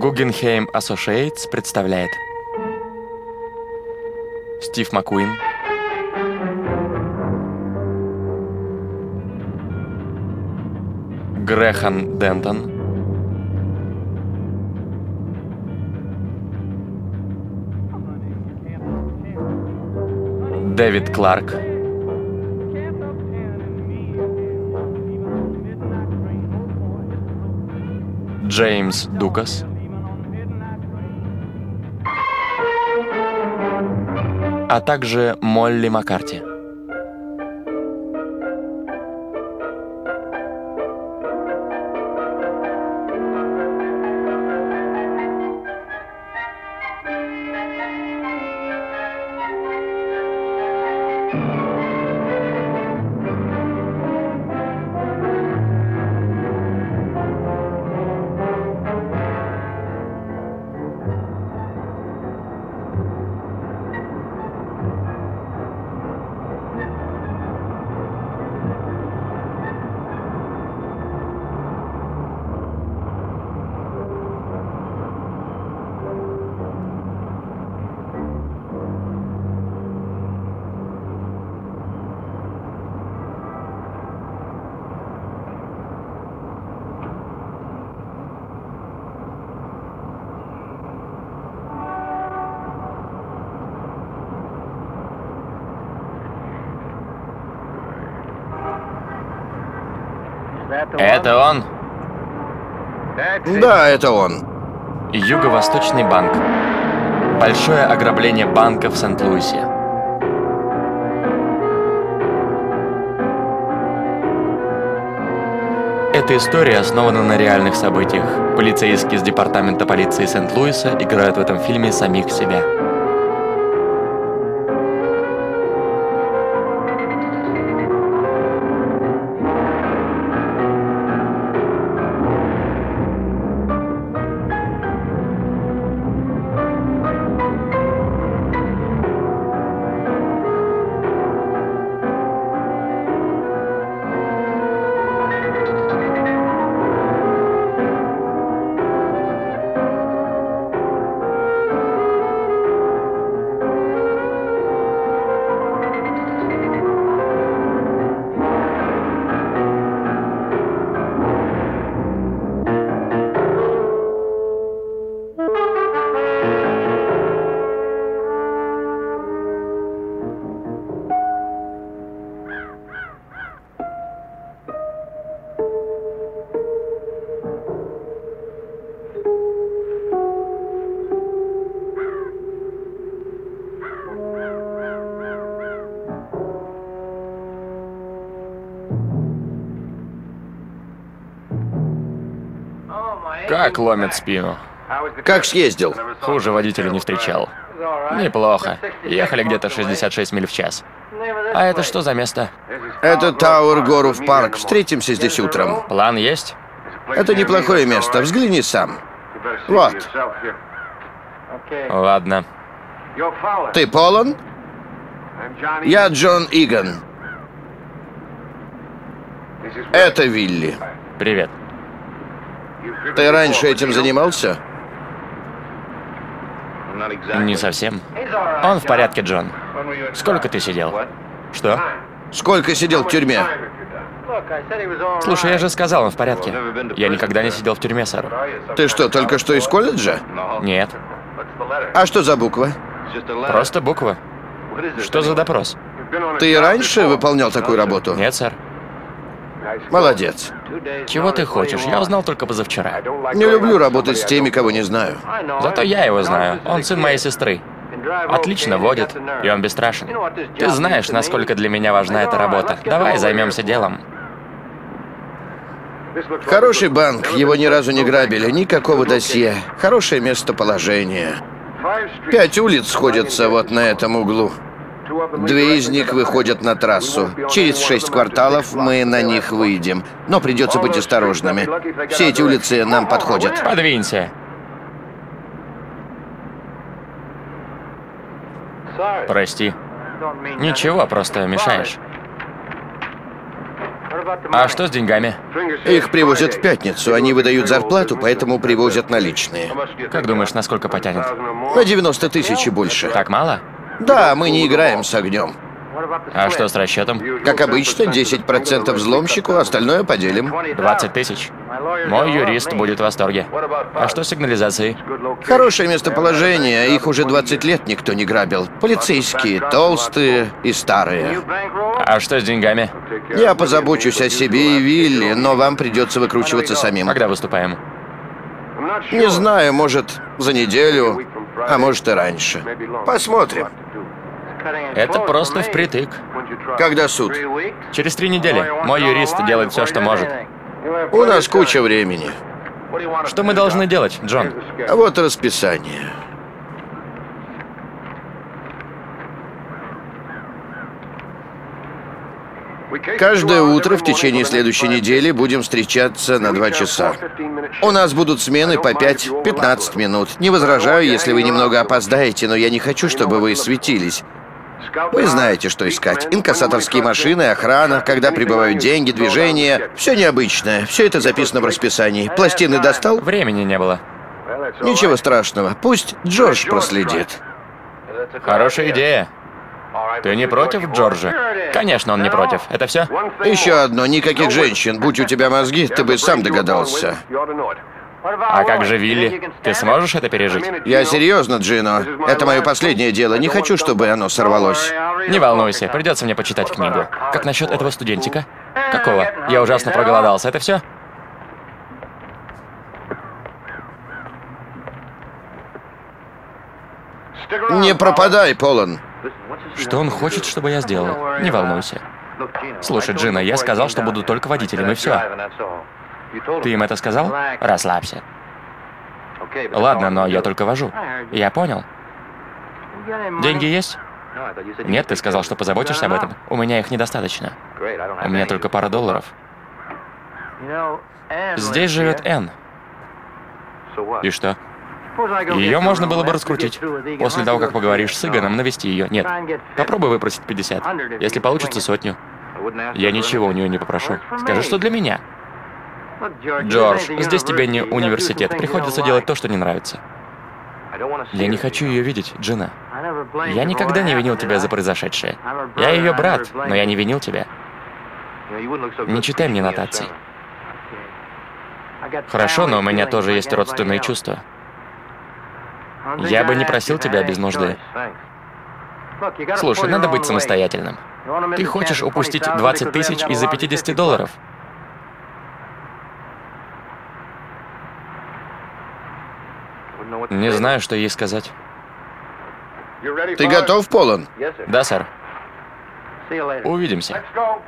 Guggenheim Associates представляет Стив Маккуин. Грехан Дентон. Дэвид Кларк. Джеймс Дукас а также Молли Маккарти. Да, это он. Юго-Восточный банк. Большое ограбление банка в Сент-Луисе. Эта история основана на реальных событиях. Полицейские из департамента полиции Сент-Луиса играют в этом фильме самих себя. Как ломит спину. Как съездил? Хуже водителя не встречал. Неплохо. Ехали где-то 66 миль в час. А это что за место? Это Тауэр Гроув Парк. Встретимся здесь утром. План есть? Это неплохое место. Взгляни сам. Вот. Ладно. Ты Пол? Я Джон Иган. Это Вилли. Привет. Ты раньше этим занимался? Не совсем. Он в порядке, Джон. Сколько ты сидел? Что? Сколько сидел в тюрьме? Слушай, я же сказал, он в порядке. Я никогда не сидел в тюрьме, сэр. Ты что, только что из колледжа? Нет. А что за буква? Просто буква. Что за допрос? Ты и раньше выполнял такую работу? Нет, сэр. Молодец. Чего ты хочешь? Я узнал только позавчера. Не люблю работать с теми, кого не знаю. Зато я его знаю. Он сын моей сестры. Отлично водит, и он бесстрашен. Ты знаешь, насколько для меня важна эта работа. Давай займемся делом. Хороший банк, его ни разу не грабили, никакого досье. Хорошее местоположение. Пять улиц сходятся вот на этом углу. Две из них выходят на трассу. Через шесть кварталов мы на них выйдем. Но придется быть осторожными. Все эти улицы нам подходят. Подвинься. Прости. Ничего, просто мешаешь. А что с деньгами? Их привозят в пятницу. Они выдают зарплату, поэтому привозят наличные. Как думаешь, насколько потянет? На 90 тысяч и больше. Так мало? Да, мы не играем с огнем. А что с расчетом? Как обычно, 10% взломщику, остальное поделим. 20 тысяч. Мой юрист будет в восторге. А что с сигнализацией? Хорошее местоположение, их уже 20 лет никто не грабил. Полицейские, толстые и старые. А что с деньгами? Я позабочусь о себе и Вилли, но вам придется выкручиваться самим. Когда выступаем? Не знаю, может, за неделю, а может и раньше. Посмотрим. Это просто впритык. Когда суд? Через три недели. Мой юрист делает все, что может. У нас куча времени. Что мы должны делать, Джон? А вот расписание. Каждое утро в течение следующей недели будем встречаться на два часа. У нас будут смены по 5-15 минут. Не возражаю, если вы немного опоздаете, но я не хочу, чтобы вы светились. Вы знаете, что искать. Инкассаторские машины, охрана, когда прибывают деньги, движения. Все необычное. Все это записано в расписании. Пластины достал? Времени не было. Ничего страшного. Пусть Джордж проследит. Хорошая идея. Ты не против Джорджа? Конечно, он не против. Это все? Еще одно. Никаких женщин. Будь у тебя мозги, ты бы сам догадался. А как же Вилли? Ты сможешь это пережить? Я серьезно, Джино. Это мое последнее дело. Не хочу, чтобы оно сорвалось. Не волнуйся, придется мне почитать книгу. Как насчет этого студентика? Какого? Я ужасно проголодался. Это все? Не пропадай, Полон. Что он хочет, чтобы я сделал? Не волнуйся. Слушай, Джина, я сказал, что буду только водителем, и все. Ты им это сказал? Расслабься. Ладно, но я только вожу. Я понял. Деньги есть? Нет, ты сказал, что позаботишься об этом. У меня их недостаточно. У меня только пара долларов. Здесь живет Энн. И что? Ее можно было бы раскрутить. После того, как поговоришь с Иганом, навести ее. Нет. Попробуй выпросить 50. Если получится сотню. Я ничего у нее не попрошу. Скажи, что для меня. Джордж, здесь тебе не университет. Приходится делать то, что не нравится. Я не хочу ее видеть, Джина. Я никогда не винил тебя за произошедшее. Я ее брат, но я не винил тебя. Не читай мне нотаций. Хорошо, но у меня тоже есть родственные чувства. Я бы не просил тебя без нужды. Слушай, надо быть самостоятельным. Ты хочешь упустить 20 тысяч из-за 50 долларов? Не знаю, что ей сказать. Ты готов, Полон? Да, сэр. Увидимся.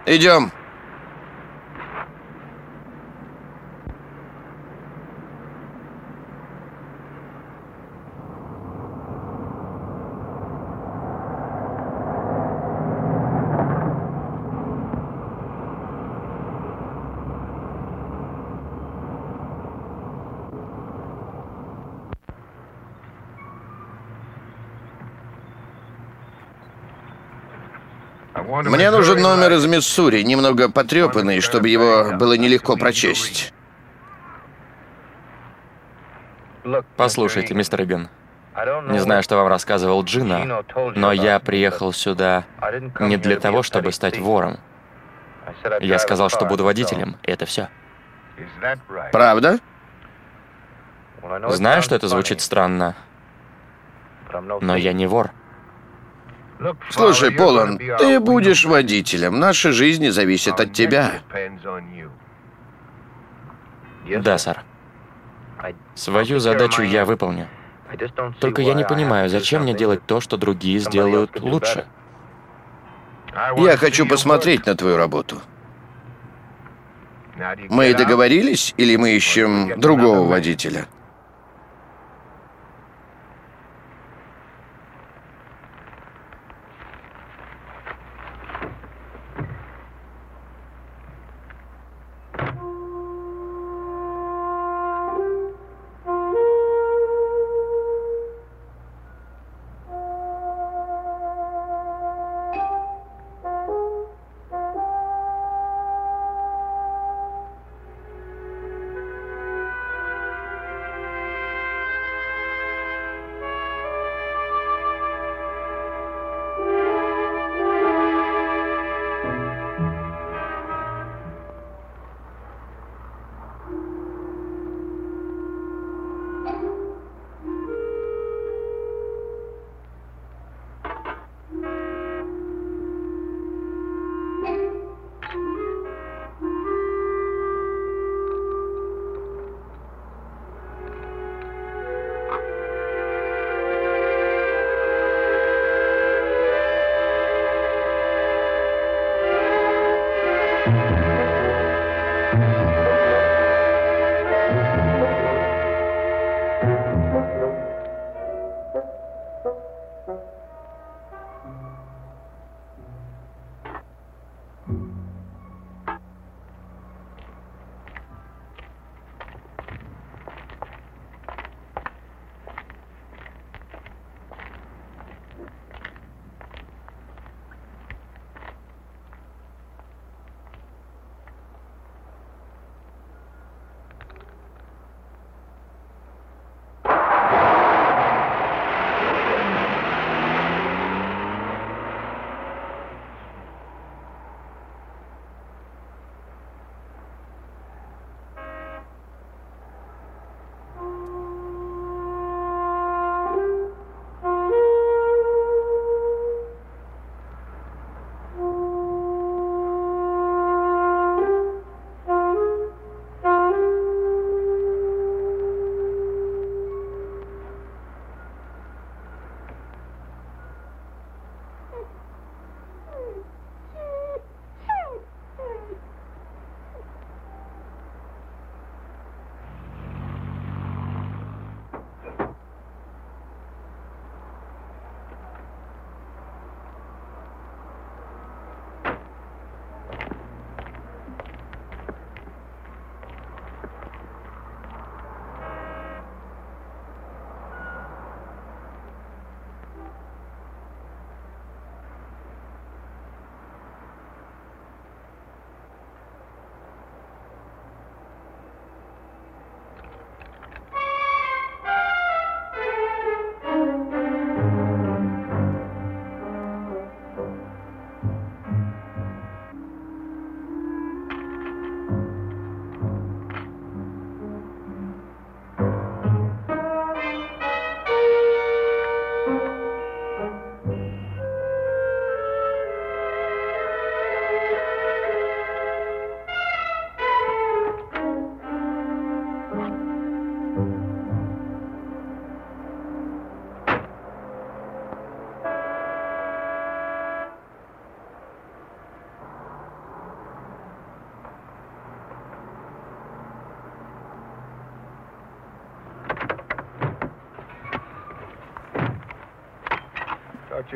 Идем. Мне нужен номер из Миссури, немного потрепанный, чтобы его было нелегко прочесть. Послушайте, мистер Иган, не знаю, что вам рассказывал Джина, но я приехал сюда не для того, чтобы стать вором. Я сказал, что буду водителем, и это все. Правда? Знаю, что это звучит странно, но я не вор. Слушай, Полон, ты будешь водителем. Наши жизни зависят от тебя. Да, сэр. Свою задачу я выполню. Только я не понимаю, зачем мне делать то, что другие сделают лучше. Я хочу посмотреть на твою работу. Мы договорились или мы ищем другого водителя?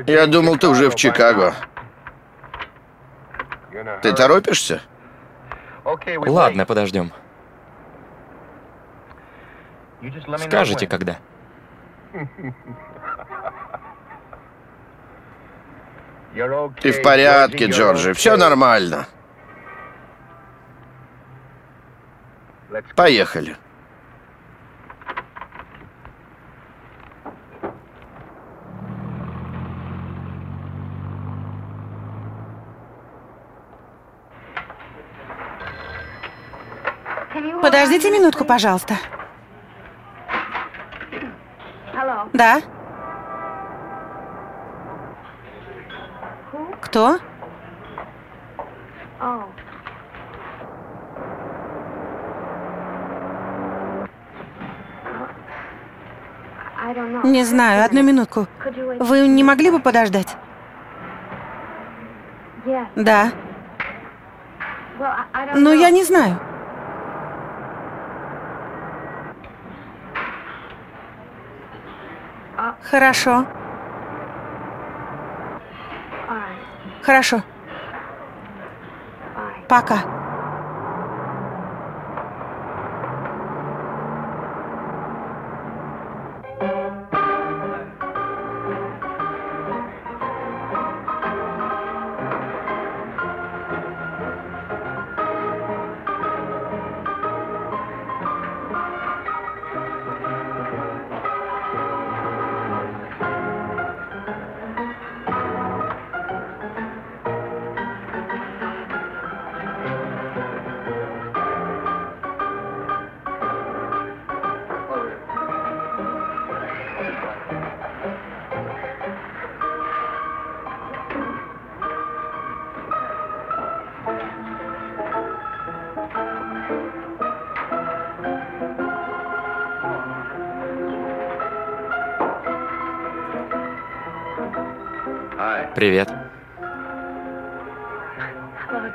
Я думал, ты уже в Чикаго. Ты торопишься? Ладно, подождем. Скажите, когда. Ты в порядке, Джорджи, все нормально. Поехали. Подождите минутку, пожалуйста. Да? Кто? Не знаю, одну минутку. Вы не могли бы подождать? Да. Ну, я не знаю. Хорошо. Хорошо. Пока. Привет.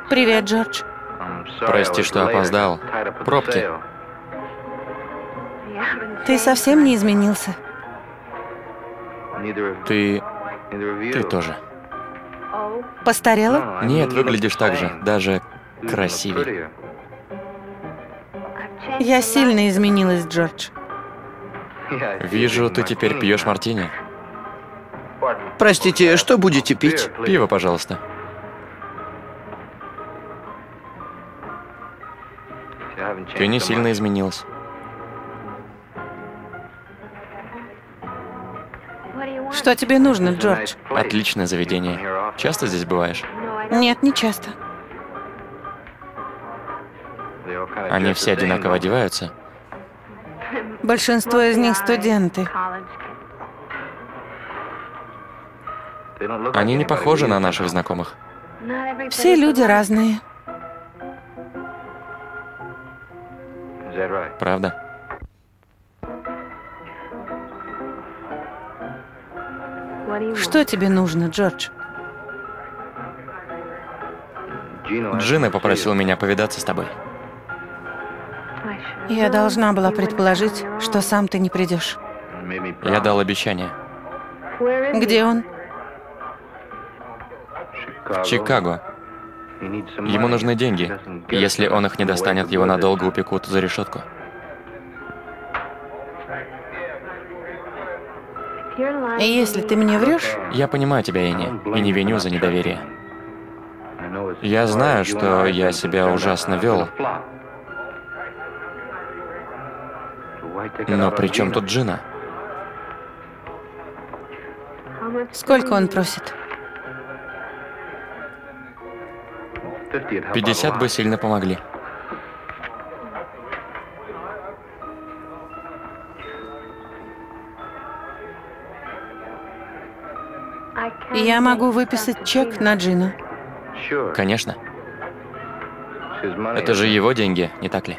Привет, Джордж. Прости, что опоздал. Пробки. Ты совсем не изменился. Ты... Ты тоже. Постарела? Нет, выглядишь так же. Даже красивее. Я сильно изменилась, Джордж. Вижу, ты теперь пьешь мартини. Простите, что будете пить? Пиво, пожалуйста. Ты не сильно изменилась. Что тебе нужно, Джордж? Отличное заведение. Часто здесь бываешь? Нет, не часто. Они все одинаково одеваются? Большинство из них студенты. Они не похожи на наших знакомых. Все люди разные. Правда? Что тебе нужно, Джордж? Джина попросил меня повидаться с тобой. Я должна была предположить, что сам ты не придешь. Я дал обещание. Где он? В Чикаго. Ему нужны деньги. Если он их не достанет, его надолго упекут за решетку. И если ты мне врешь, Я понимаю тебя, Энни, и не виню за недоверие. Я знаю, что я себя ужасно вел. Но при чем тут Джина? сколько он просит? 50 бы сильно помогли. Я могу выписать чек на Джина. Конечно. Это же его деньги, не так ли?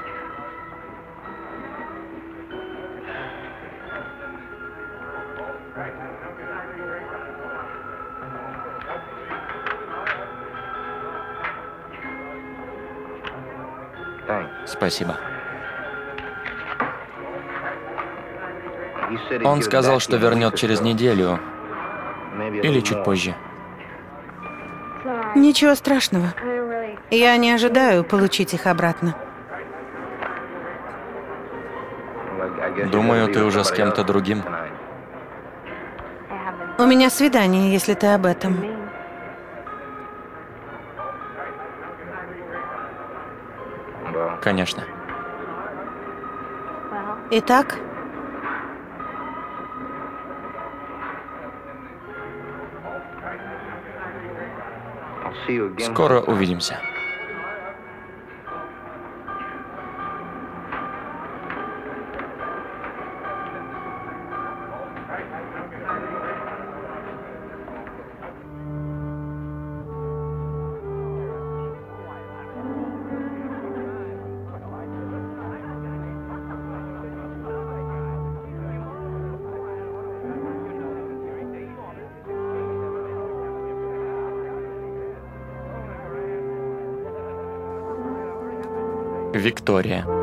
Спасибо. Он сказал, что вернет через неделю. Или чуть позже. Ничего страшного. Я не ожидаю получить их обратно. Думаю, ты уже с кем-то другим. У меня свидание, если ты об этом. Конечно. Итак, Скоро увидимся. Виктория.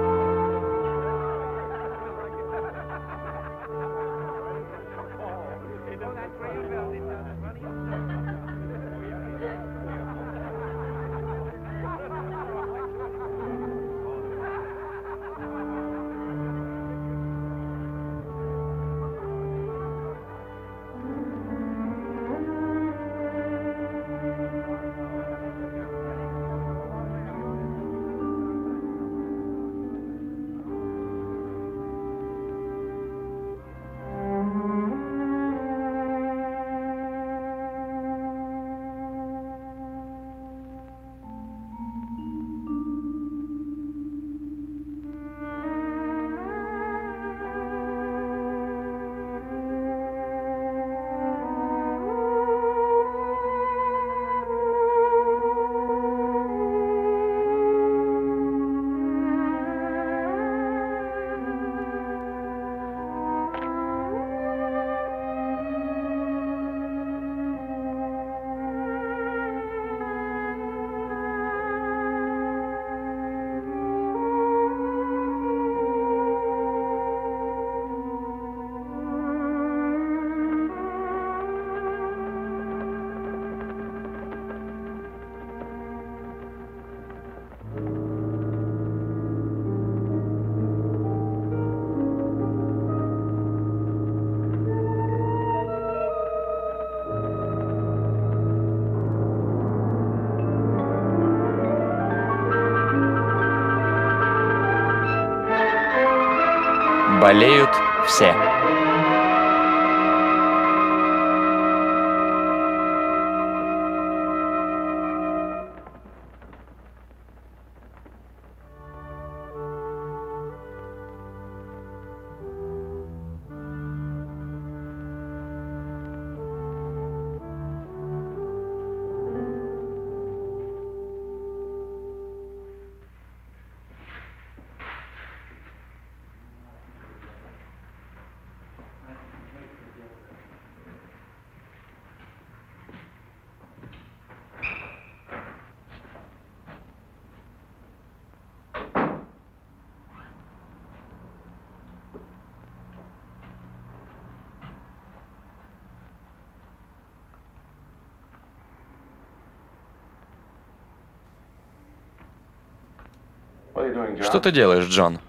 Что ты делаешь, Джон?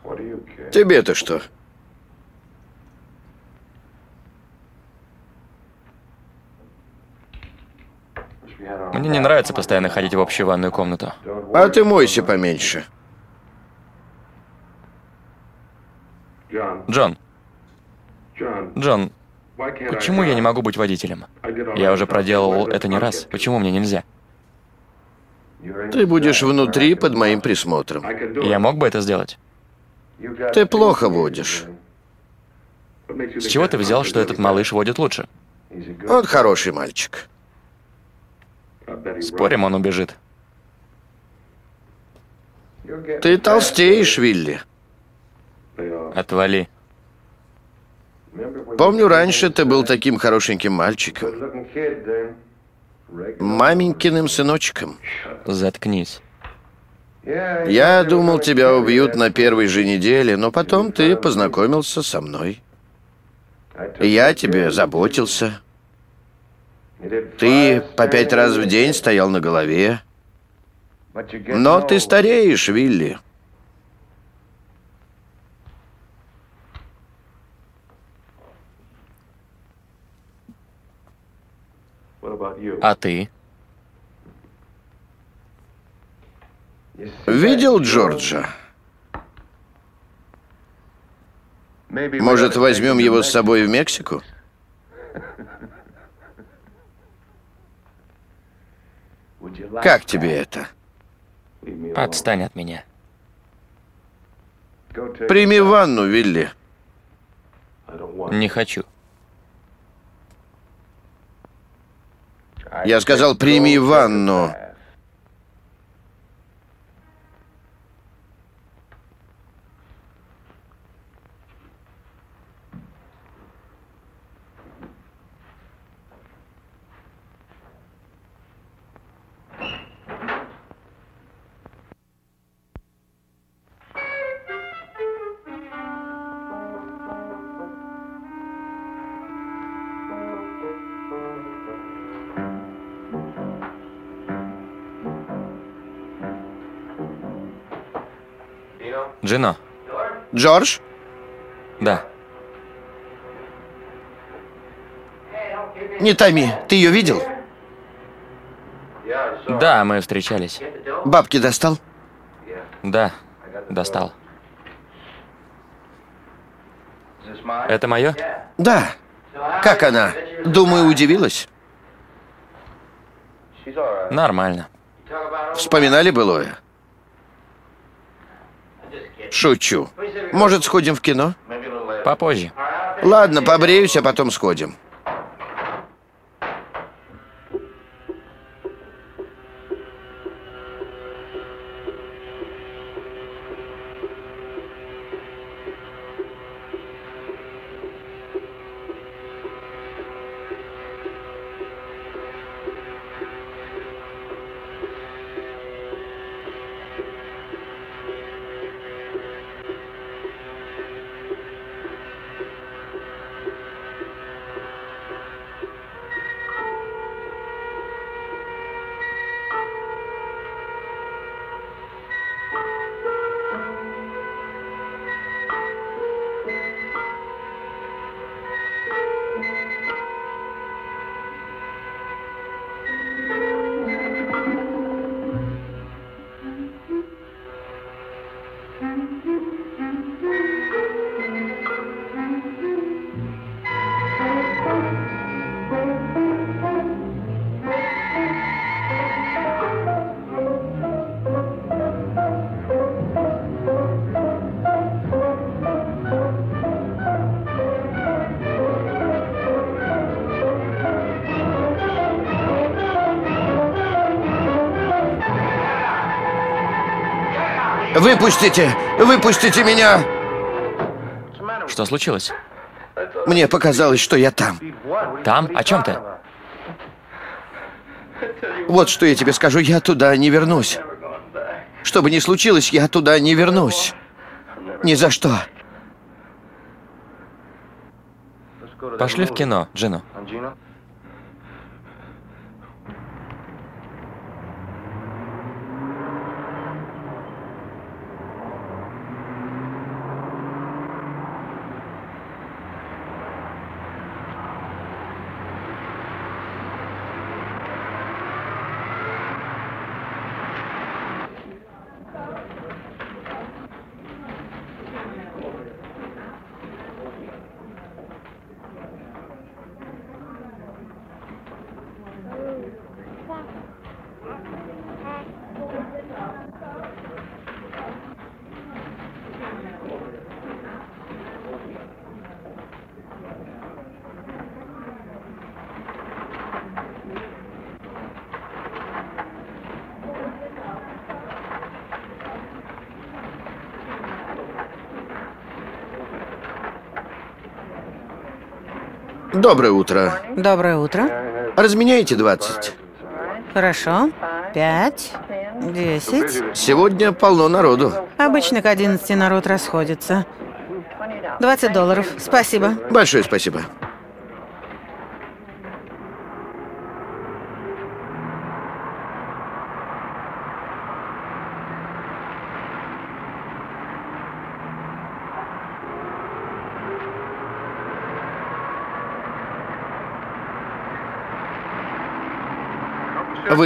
Тебе-то что? Мне не нравится постоянно ходить в общую ванную комнату. А ты мойся поменьше. Джон. Джон, почему я не могу быть водителем? Я уже проделал это не раз. Почему мне нельзя? Ты будешь внутри под моим присмотром. Я мог бы это сделать. Ты плохо водишь. С чего ты взял, что этот малыш водит лучше? Он хороший мальчик. Спорим, он убежит. Ты толстеешь, Вилли. Отвали. Помню, раньше ты был таким хорошеньким мальчиком. Маменькиным сыночком. Заткнись. Я думал, тебя убьют на первой же неделе, но потом ты познакомился со мной. Я тебе заботился. Ты по пять раз в день стоял на голове. Но ты стареешь, Вилли. А ты? Видел Джорджа? Может, возьмем его с собой в Мексику? Как тебе это? Отстань от меня. Прими ванну, Вилли. Не хочу. Я сказал, прими ванну. Джино. Джордж? Да. Не томи. Ты ее видел? Да, мы встречались. Бабки достал? Да, достал. Это мое? Да. Как она? Думаю, удивилась. Нормально. Вспоминали былое? Шучу. Может, сходим в кино? Попозже. Ладно, побреюсь, а потом сходим. Выпустите! Выпустите меня! Что случилось? Мне показалось, что я там. Там? О чем ты? Вот что я тебе скажу, я туда не вернусь. Что бы ни случилось, я туда не вернусь. Ни за что. Пошли в кино, Джино. Доброе утро. Доброе утро. Разменяете 20? Хорошо. Пять. Десять. Сегодня полно народу. Обычно к 11 народ расходится. 20 долларов. Спасибо. Большое спасибо.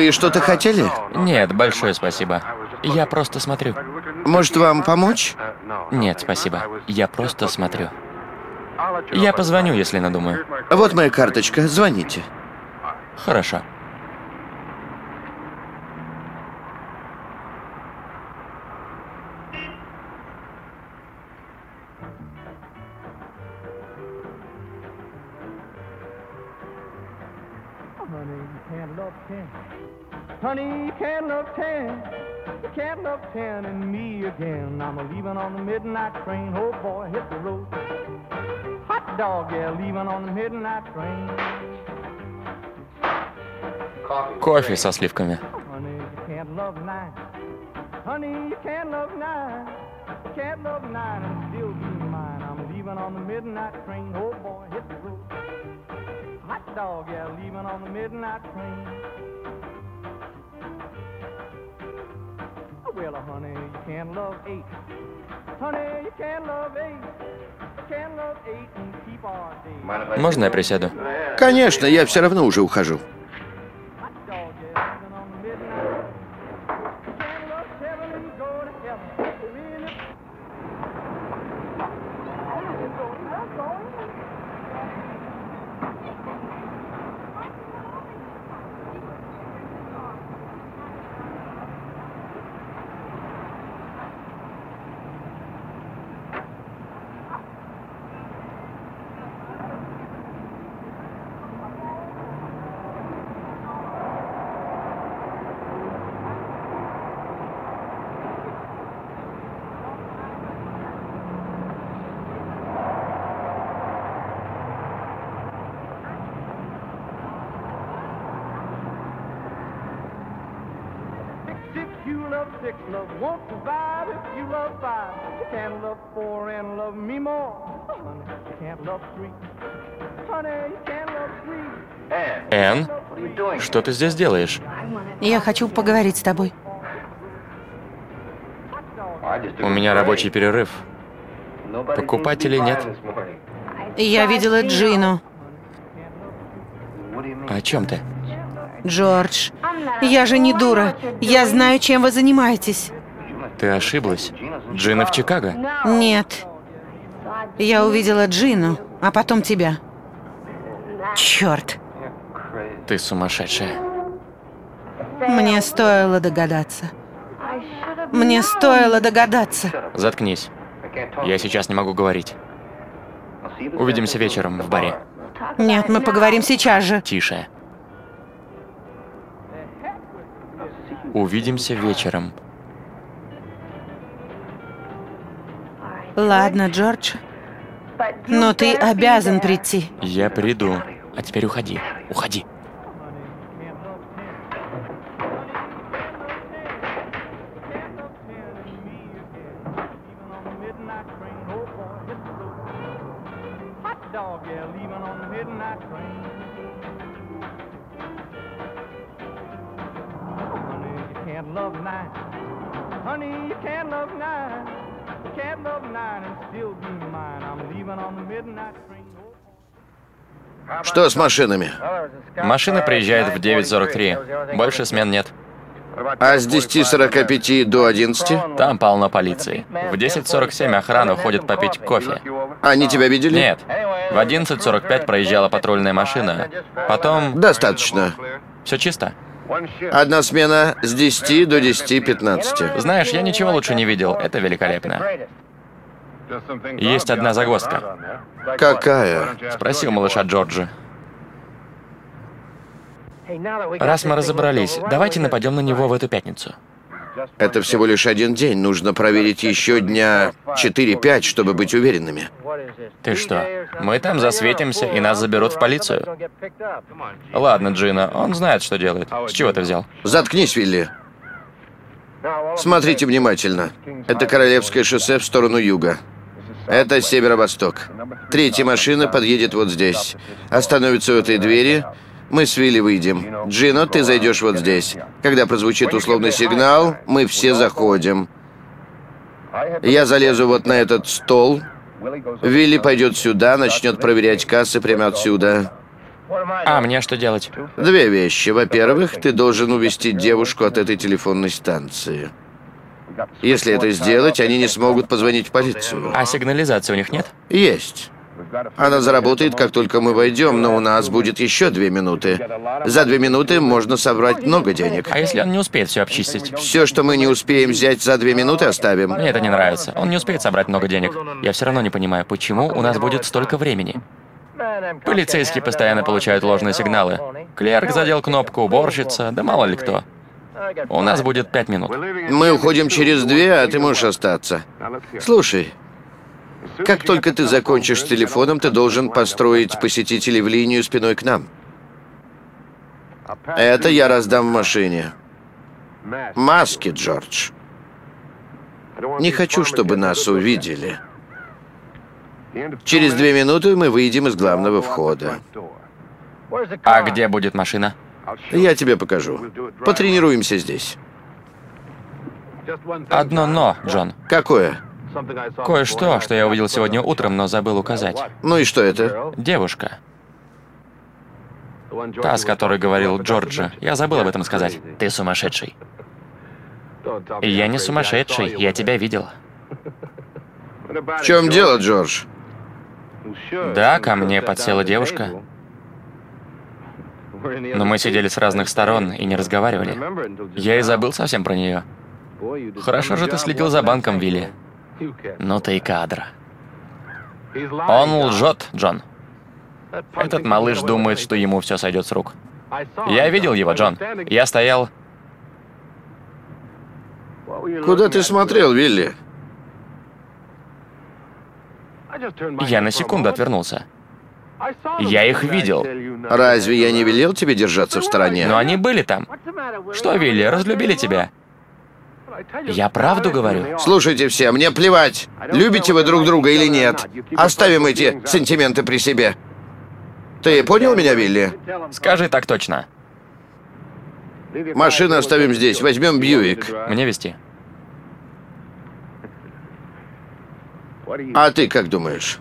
Вы что-то хотели? Нет, большое спасибо. Я просто смотрю. Может, вам помочь? Нет, спасибо. Я просто смотрю. Я позвоню, если надумаю. Вот моя карточка, звоните. Хорошо. ten and me again. I'm a leaving on the midnight train. Oh boy, hit the road. Hot dog, yeah, leaving on the midnight train. Кофе со сливками. Honey, you can't love nine. Honey, you can't love nine. You can't love nine and still be mine. I'm leaving on the midnight train. Oh boy, hit the road. Hot dog, yeah, leaving on the midnight train. Well, honey, you can't love eight. Honey, you can't love eight. Можно я присяду? Конечно, я все равно уже ухожу. Six love won't survive if you love five. You can't love four and love me more. Honey, you can't love three. Honey, you can't love three. Энн, что ты здесь делаешь? Я хочу поговорить с тобой. У меня рабочий перерыв. Покупателей нет. Я видела Джину. О чем ты? Джордж, я же не дура. Я знаю, чем вы занимаетесь. Ты ошиблась. Джина в Чикаго? Нет. Я увидела Джину, а потом тебя. Черт. Ты сумасшедшая. Мне стоило догадаться. Мне стоило догадаться. Заткнись. Я сейчас не могу говорить. Увидимся вечером в баре. Нет, мы поговорим сейчас же. Тише. Увидимся вечером. Ладно, Джордж. Но ты обязан прийти. Я приду. А теперь уходи. Уходи. Что с машинами? Машина приезжает в 9.43. Больше смен нет. А с 10.45 до 11? Там полно полиции. В 10.47 охрана уходит попить кофе. Они тебя видели? Нет. В 11.45 проезжала патрульная машина. Потом... Достаточно. Все чисто. Одна смена с 10 до 10-15. Знаешь, я ничего лучше не видел. Это великолепно. Есть одна загвоздка. Какая? Спросил малыша Джорджа. Раз мы разобрались, давайте нападем на него в эту пятницу. Это всего лишь один день. Нужно проверить еще дня 4-5, чтобы быть уверенными. Ты что? Мы там засветимся, и нас заберут в полицию. Ладно, Джина, он знает, что делает. С чего ты взял? Заткнись, Вилли. Смотрите внимательно. Это Королевское шоссе в сторону юга. Это северо-восток. Третья машина подъедет вот здесь. Остановится у этой двери, мы с Вилли выйдем. Джино, ты зайдешь вот здесь. Когда прозвучит условный сигнал, мы все заходим. Я залезу вот на этот стол. Вилли пойдет сюда, начнет проверять кассы прямо отсюда. А мне что делать? Две вещи. Во-первых, ты должен увести девушку от этой телефонной станции. Если это сделать, они не смогут позвонить в полицию. А сигнализации у них нет? Есть. Она заработает, как только мы войдем, но у нас будет еще две минуты. За две минуты можно собрать много денег. А если он не успеет все обчистить? Все, что мы не успеем взять за две минуты, оставим. Мне это не нравится. Он не успеет собрать много денег. Я все равно не понимаю, почему у нас будет столько времени. Полицейские постоянно получают ложные сигналы. Клерк задел кнопку, уборщица, да мало ли кто. У нас будет пять минут. Мы уходим через две, а ты можешь остаться. Слушай, как только ты закончишь с телефоном, ты должен построить посетителей в линию спиной к нам. Это я раздам в машине. Маски, Джордж. Не хочу, чтобы нас увидели. Через две минуты мы выйдем из главного входа. А где будет машина? Я тебе покажу. Потренируемся здесь. Одно «но», Джон. Какое? Кое-что, что я увидел сегодня утром, но забыл указать. Ну и что это? Девушка. Та, с которой говорил Джорджа. Я забыл об этом сказать. Ты сумасшедший. Я не сумасшедший, я тебя видел. В чем дело, Джордж? Да, ко мне подсела девушка. Но мы сидели с разных сторон и не разговаривали. Я и забыл совсем про нее. Хорошо же ты следил за банком, Вилли. Ну ты и кадр. Он лжет, Джон. Этот малыш думает, что ему все сойдет с рук. Я видел его, Джон. Я стоял... Куда ты смотрел, Вилли? Я на секунду отвернулся. Я их видел. Разве я не велел тебе держаться в стороне? Но они были там. Что, Вилли, разлюбили тебя? Я правду говорю. Слушайте все, мне плевать, любите вы друг друга или нет. Оставим эти сантименты при себе. Ты понял меня, Вилли? Скажи так точно. Машину оставим здесь, возьмем Бьюик. Мне вести. А ты как думаешь?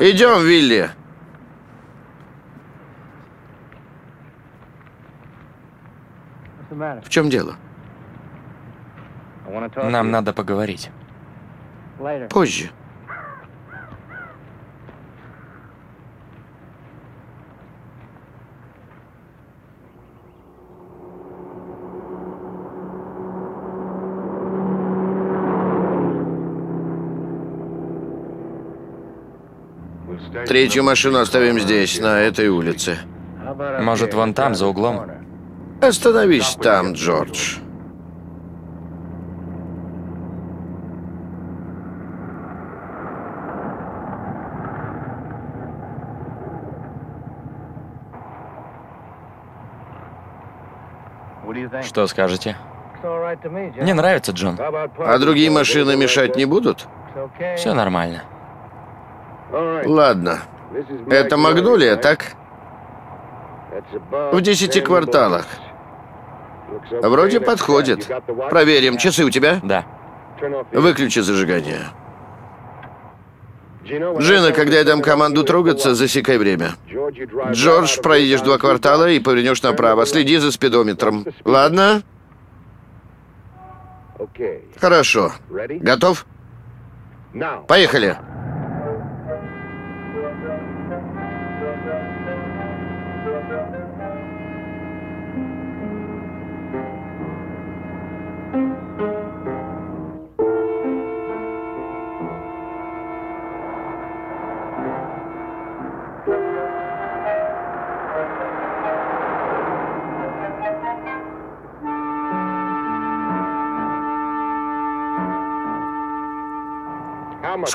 Идем, Вилли. В чем дело? Нам надо поговорить. Позже. Третью машину оставим здесь, на этой улице. Может, вон там, за углом? Остановись там, Джордж. Что скажете? Мне нравится, Джон. А другие машины мешать не будут? Все нормально. Ладно. Это Магнолия, так? В десяти кварталах. Вроде подходит. Проверим. Часы у тебя? Да. Выключи зажигание. Джина, когда я дам команду трогаться, засекай время. Джордж, проедешь два квартала и повернешь направо. Следи за спидометром. Ладно? Хорошо. Готов? Поехали.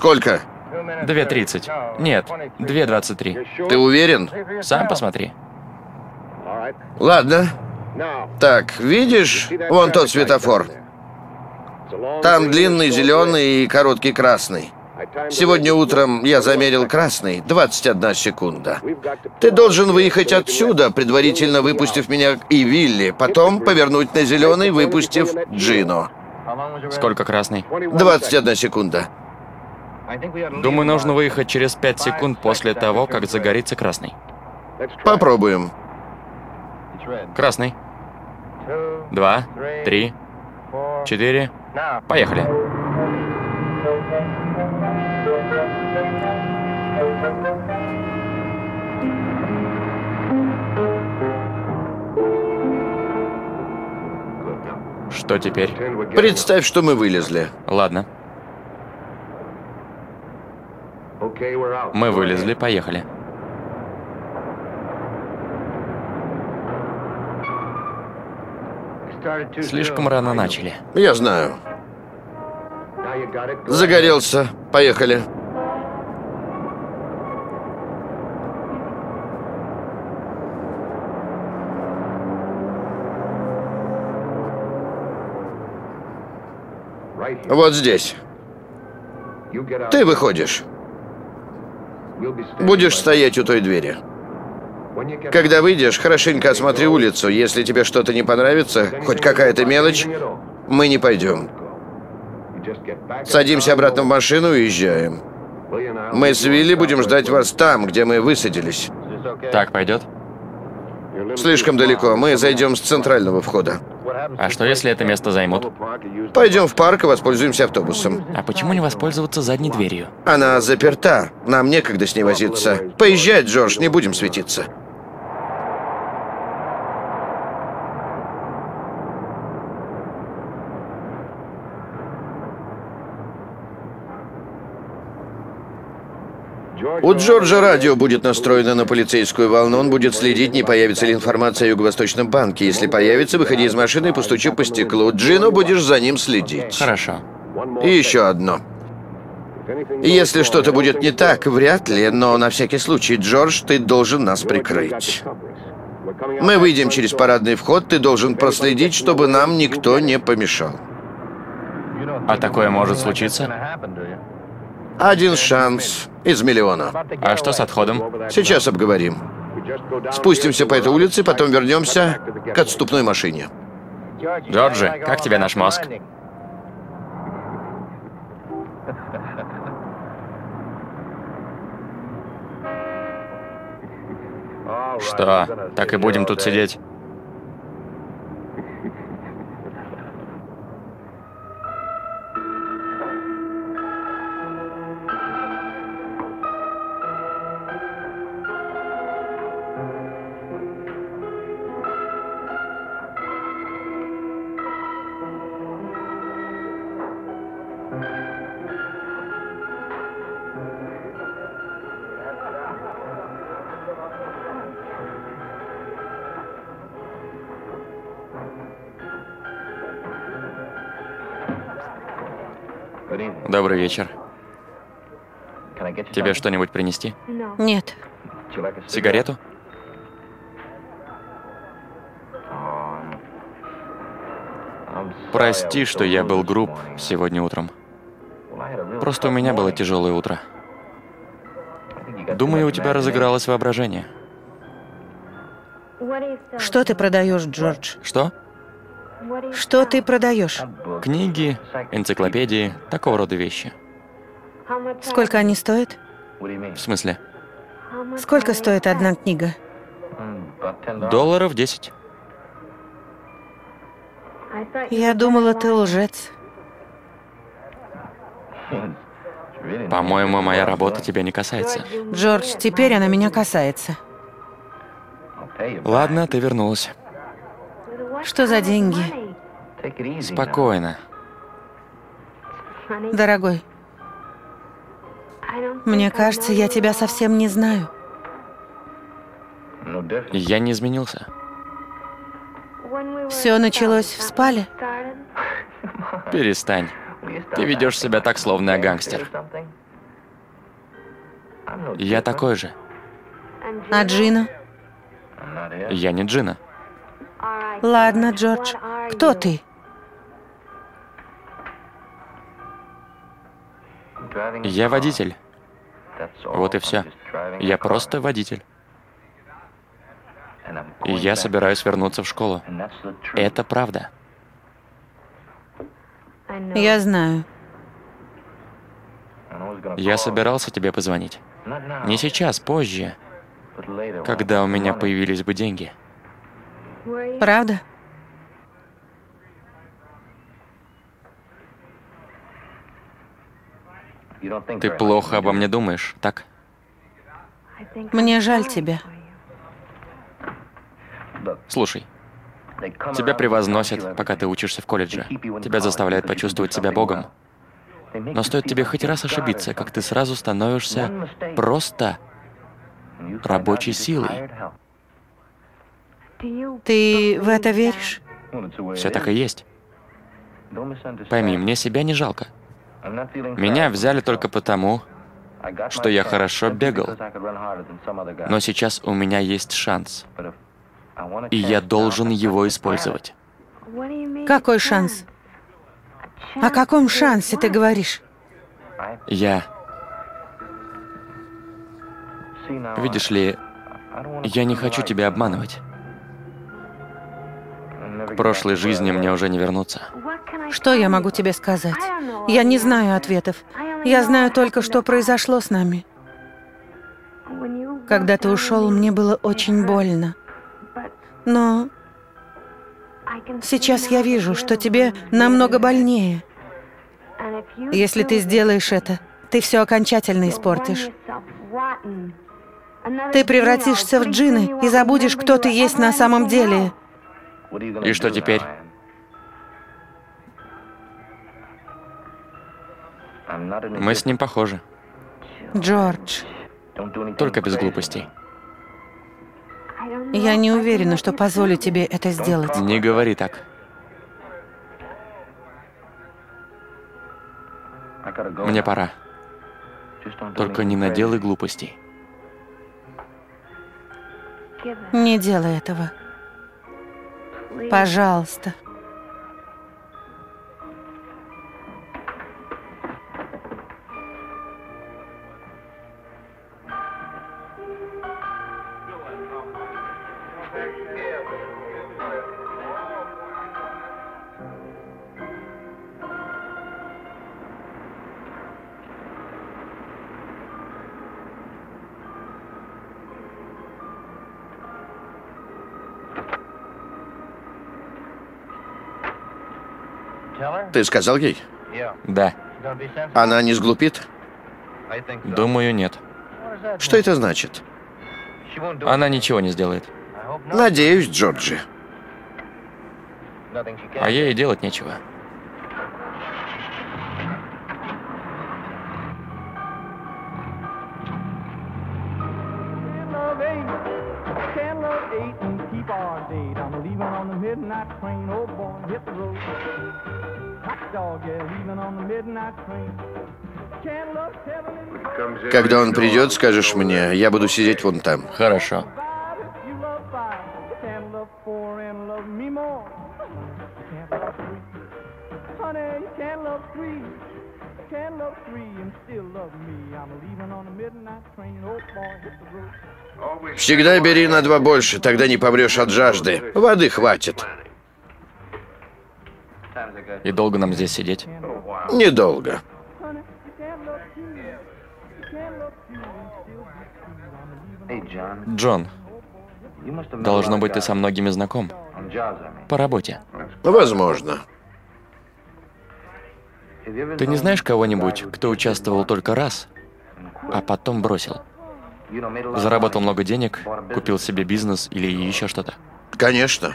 Сколько? 2.30. Нет, 2.23. Ты уверен? Сам посмотри. Ладно. Так, видишь, вон тот светофор. Там длинный зеленый и короткий красный. Сегодня утром я замерил красный, 21 секунда. Ты должен выехать отсюда, предварительно выпустив меня и Вилли, потом повернуть на зеленый, выпустив Джино. Сколько красный? 21 секунда. Думаю, нужно выехать через 5 секунд после того, как загорится красный. Попробуем. Красный. Два, три, четыре. Поехали. Что теперь? Представь, что мы вылезли. Ладно. Мы вылезли, поехали. Слишком рано начали. Я знаю. Загорелся. Поехали. Вот здесь. Ты выходишь. Будешь стоять у той двери. Когда выйдешь, хорошенько осмотри улицу. Если тебе что-то не понравится, хоть какая-то мелочь, мы не пойдем. Садимся обратно в машину и уезжаем. Мы с Вилли будем ждать вас там, где мы высадились. Так пойдет? Слишком далеко. Мы зайдем с центрального входа. А что, если это место займут? Пойдем в парк и воспользуемся автобусом. А почему не воспользоваться задней дверью? Она заперта. Нам некогда с ней возиться. Поезжай, Джордж, не будем светиться. У Джорджа радио будет настроено на полицейскую волну. Он будет следить, не появится ли информация о Юго-Восточном банке. Если появится, выходи из машины и постучи по стеклу. Джино, будешь за ним следить. Хорошо. И еще одно. Если что-то будет не так, вряд ли, но на всякий случай, Джордж, ты должен нас прикрыть. Мы выйдем через парадный вход, ты должен проследить, чтобы нам никто не помешал. А такое может случиться? Один шанс из миллиона. А что с отходом? Сейчас обговорим. Спустимся по этой улице, потом вернемся к отступной машине. Джорджи, как тебе наш мозг? Что, так и будем тут сидеть? Добрый вечер. Тебе что-нибудь принести? Нет. Сигарету? Прости, что я был груб сегодня утром. Просто у меня было тяжелое утро. Думаю, у тебя разыгралось воображение. Что ты продаешь, Джордж? Что? Что ты продаешь? Книги, энциклопедии, такого рода вещи. Сколько они стоят? В смысле? Сколько стоит одна книга? Долларов 10. Я думала, ты лжец. По-моему, моя работа тебя не касается. Джордж, теперь она меня касается. Ладно, ты вернулась. Что за деньги? Спокойно. Дорогой, мне кажется, я тебя совсем не знаю. Я не изменился. Все началось в спале? Перестань. Ты ведешь себя так, словно я гангстер. Я такой же. А Джина? Я не Джина. Ладно, Джордж. Кто ты? Я водитель. Вот и все. Я просто водитель. И я собираюсь вернуться в школу. Это правда. Я знаю. Я собирался тебе позвонить. Не сейчас, позже. когда у меня появились бы деньги. Правда? Ты плохо обо мне думаешь, так? Мне жаль тебя. Слушай, тебя превозносят, пока ты учишься в колледже. Тебя заставляют почувствовать себя Богом. Но стоит тебе хоть раз ошибиться, как ты сразу становишься просто рабочей силой. Ты в это веришь? Все так и есть. Пойми, мне себя не жалко. Меня взяли только потому, что я хорошо бегал. Но сейчас у меня есть шанс. И я должен его использовать. Какой шанс? О каком шансе ты говоришь? Я... Видишь ли, я не хочу тебя обманывать. В прошлой жизни мне уже не вернуться. Что я могу тебе сказать? Я не знаю ответов. Я знаю только, что произошло с нами. Когда ты ушел, мне было очень больно. Но сейчас я вижу, что тебе намного больнее. Если ты сделаешь это, ты все окончательно испортишь. Ты превратишься в джины и забудешь, кто ты есть на самом деле. И что теперь? Мы с ним похожи. Джордж. Только без глупостей. Я не уверена, что позволю тебе это сделать. Не говори так. Мне пора. Только не наделай глупостей. Не делай этого. Пожалуйста. Ты сказал ей? Да. Она не сглупит? Думаю, нет. Что это значит? Она ничего не сделает. Надеюсь, Джорджи. А ей делать нечего. midnight train, oh boy, hit the road. Hot dog, yeah, leaving on the midnight train. Когда он придет, скажешь мне, я буду сидеть вон там. Хорошо. Всегда бери на два больше, тогда не помрешь от жажды. Воды хватит. И долго нам здесь сидеть? Недолго. Джон, должно быть, ты со многими знаком. По работе. Возможно. Ты не знаешь кого-нибудь, кто участвовал только раз, а потом бросил? Заработал много денег, купил себе бизнес или еще что-то? Конечно.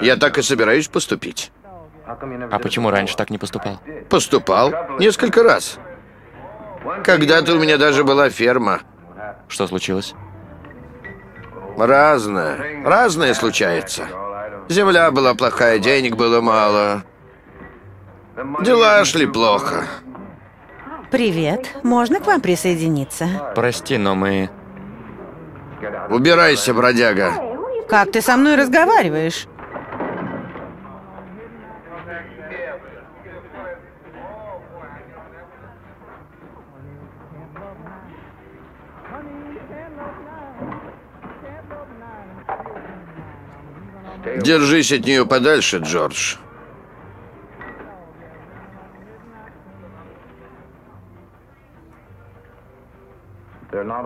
Я так и собираюсь поступить. А почему раньше так не поступал? Поступал. Несколько раз. Когда-то у меня даже была ферма. Что случилось? Разное. Разное случается. Земля была плохая, денег было мало. Дела шли плохо. Привет. Можно к вам присоединиться? Прости, но мы... Убирайся, бродяга. Как ты со мной разговариваешь? Держись от нее подальше, Джордж.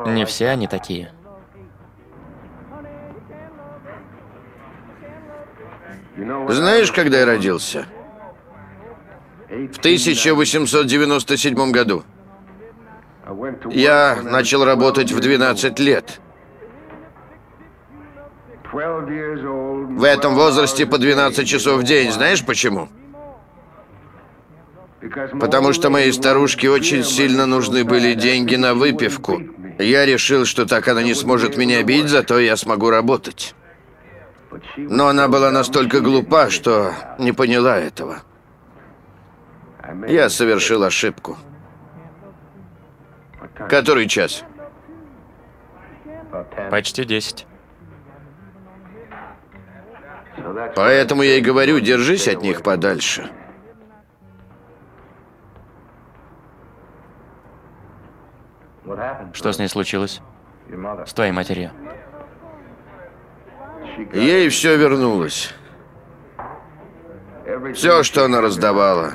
Не все они такие. Знаешь, когда я родился? В 1897 году. Я начал работать в 12 лет. 12 лет. В этом возрасте по 12 часов в день. Знаешь почему? Потому что моей старушке очень сильно нужны были деньги на выпивку. Я решил, что так она не сможет меня бить, зато я смогу работать. Но она была настолько глупа, что не поняла этого. Я совершил ошибку. Который час? Почти десять. Поэтому я и говорю, держись от них подальше. Что с ней случилось? С твоей матерью? Ей все вернулось. Все, что она раздавала.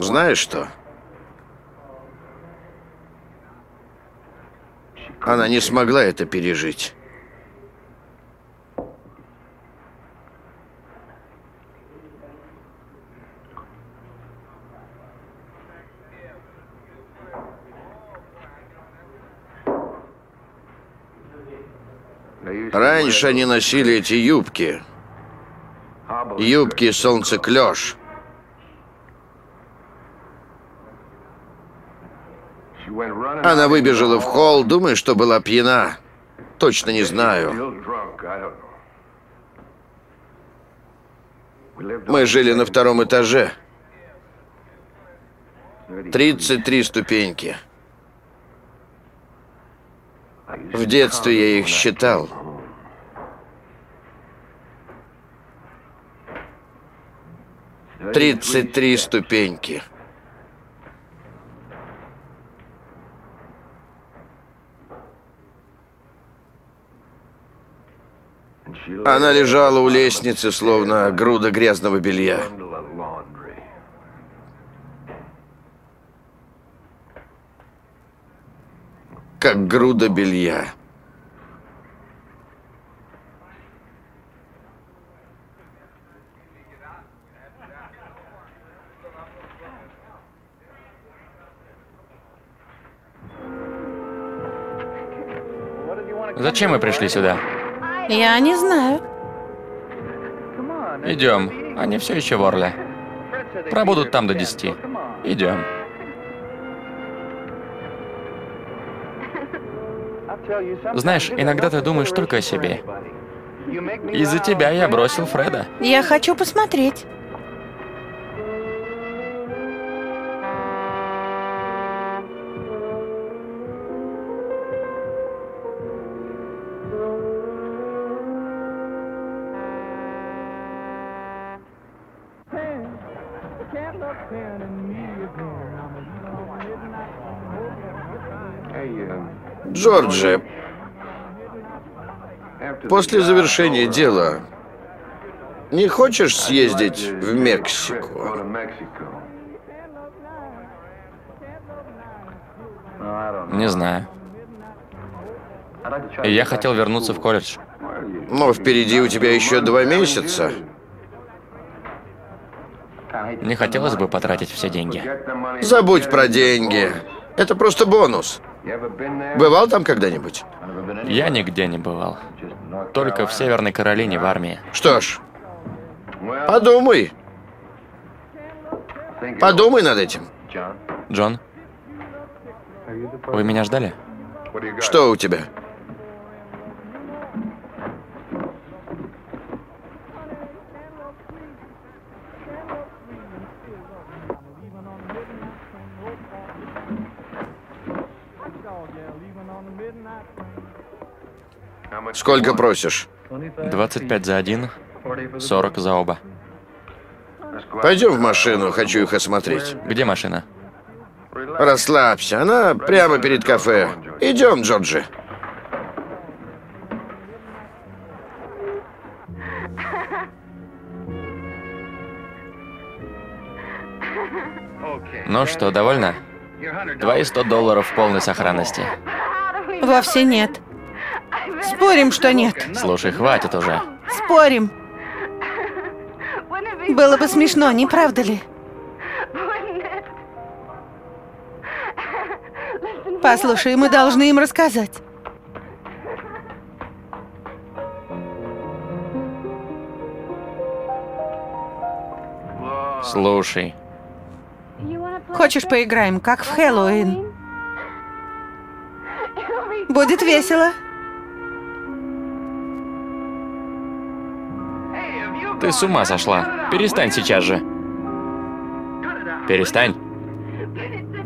Знаешь что? Она не смогла это пережить. Раньше они носили эти юбки. Юбки солнцеклёш. Выбежала в холл, думая, что была пьяна. Точно не знаю. Мы жили на втором этаже. 33 ступеньки. В детстве я их считал. Тридцать три ступеньки. Она лежала у лестницы, словно груда грязного белья. Как груда белья. Зачем мы пришли сюда? Я не знаю. Идем. Они все еще в Орле. Пробудут там до 10. Идем. Знаешь, иногда ты думаешь только о себе. Из-за тебя я бросил Фреда. Я хочу посмотреть. Джорджи, после завершения дела, не хочешь съездить в Мексику? Не знаю. я хотел вернуться в колледж. Но впереди у тебя еще два месяца. Не хотелось бы потратить все деньги. Забудь про деньги. Это просто бонус. Бывал там когда-нибудь? Я нигде не бывал. Только в Северной Каролине в армии. Что ж, подумай. Подумай над этим. Джон, вы меня ждали? Что у тебя? Сколько просишь? 25 за один, 40 за оба. Пойдем в машину, хочу их осмотреть. Где машина? Расслабься, она прямо перед кафе. Идем, Джорджи. Ну что, довольна? Твои 100 долларов в полной сохранности. Вовсе нет. Спорим, что нет. Слушай, хватит уже. Спорим. Было бы смешно, не правда ли? Послушай, мы должны им рассказать. Слушай. Хочешь поиграем, как в Хэллоуин? Будет весело. Ты с ума сошла. Перестань сейчас же. Перестань.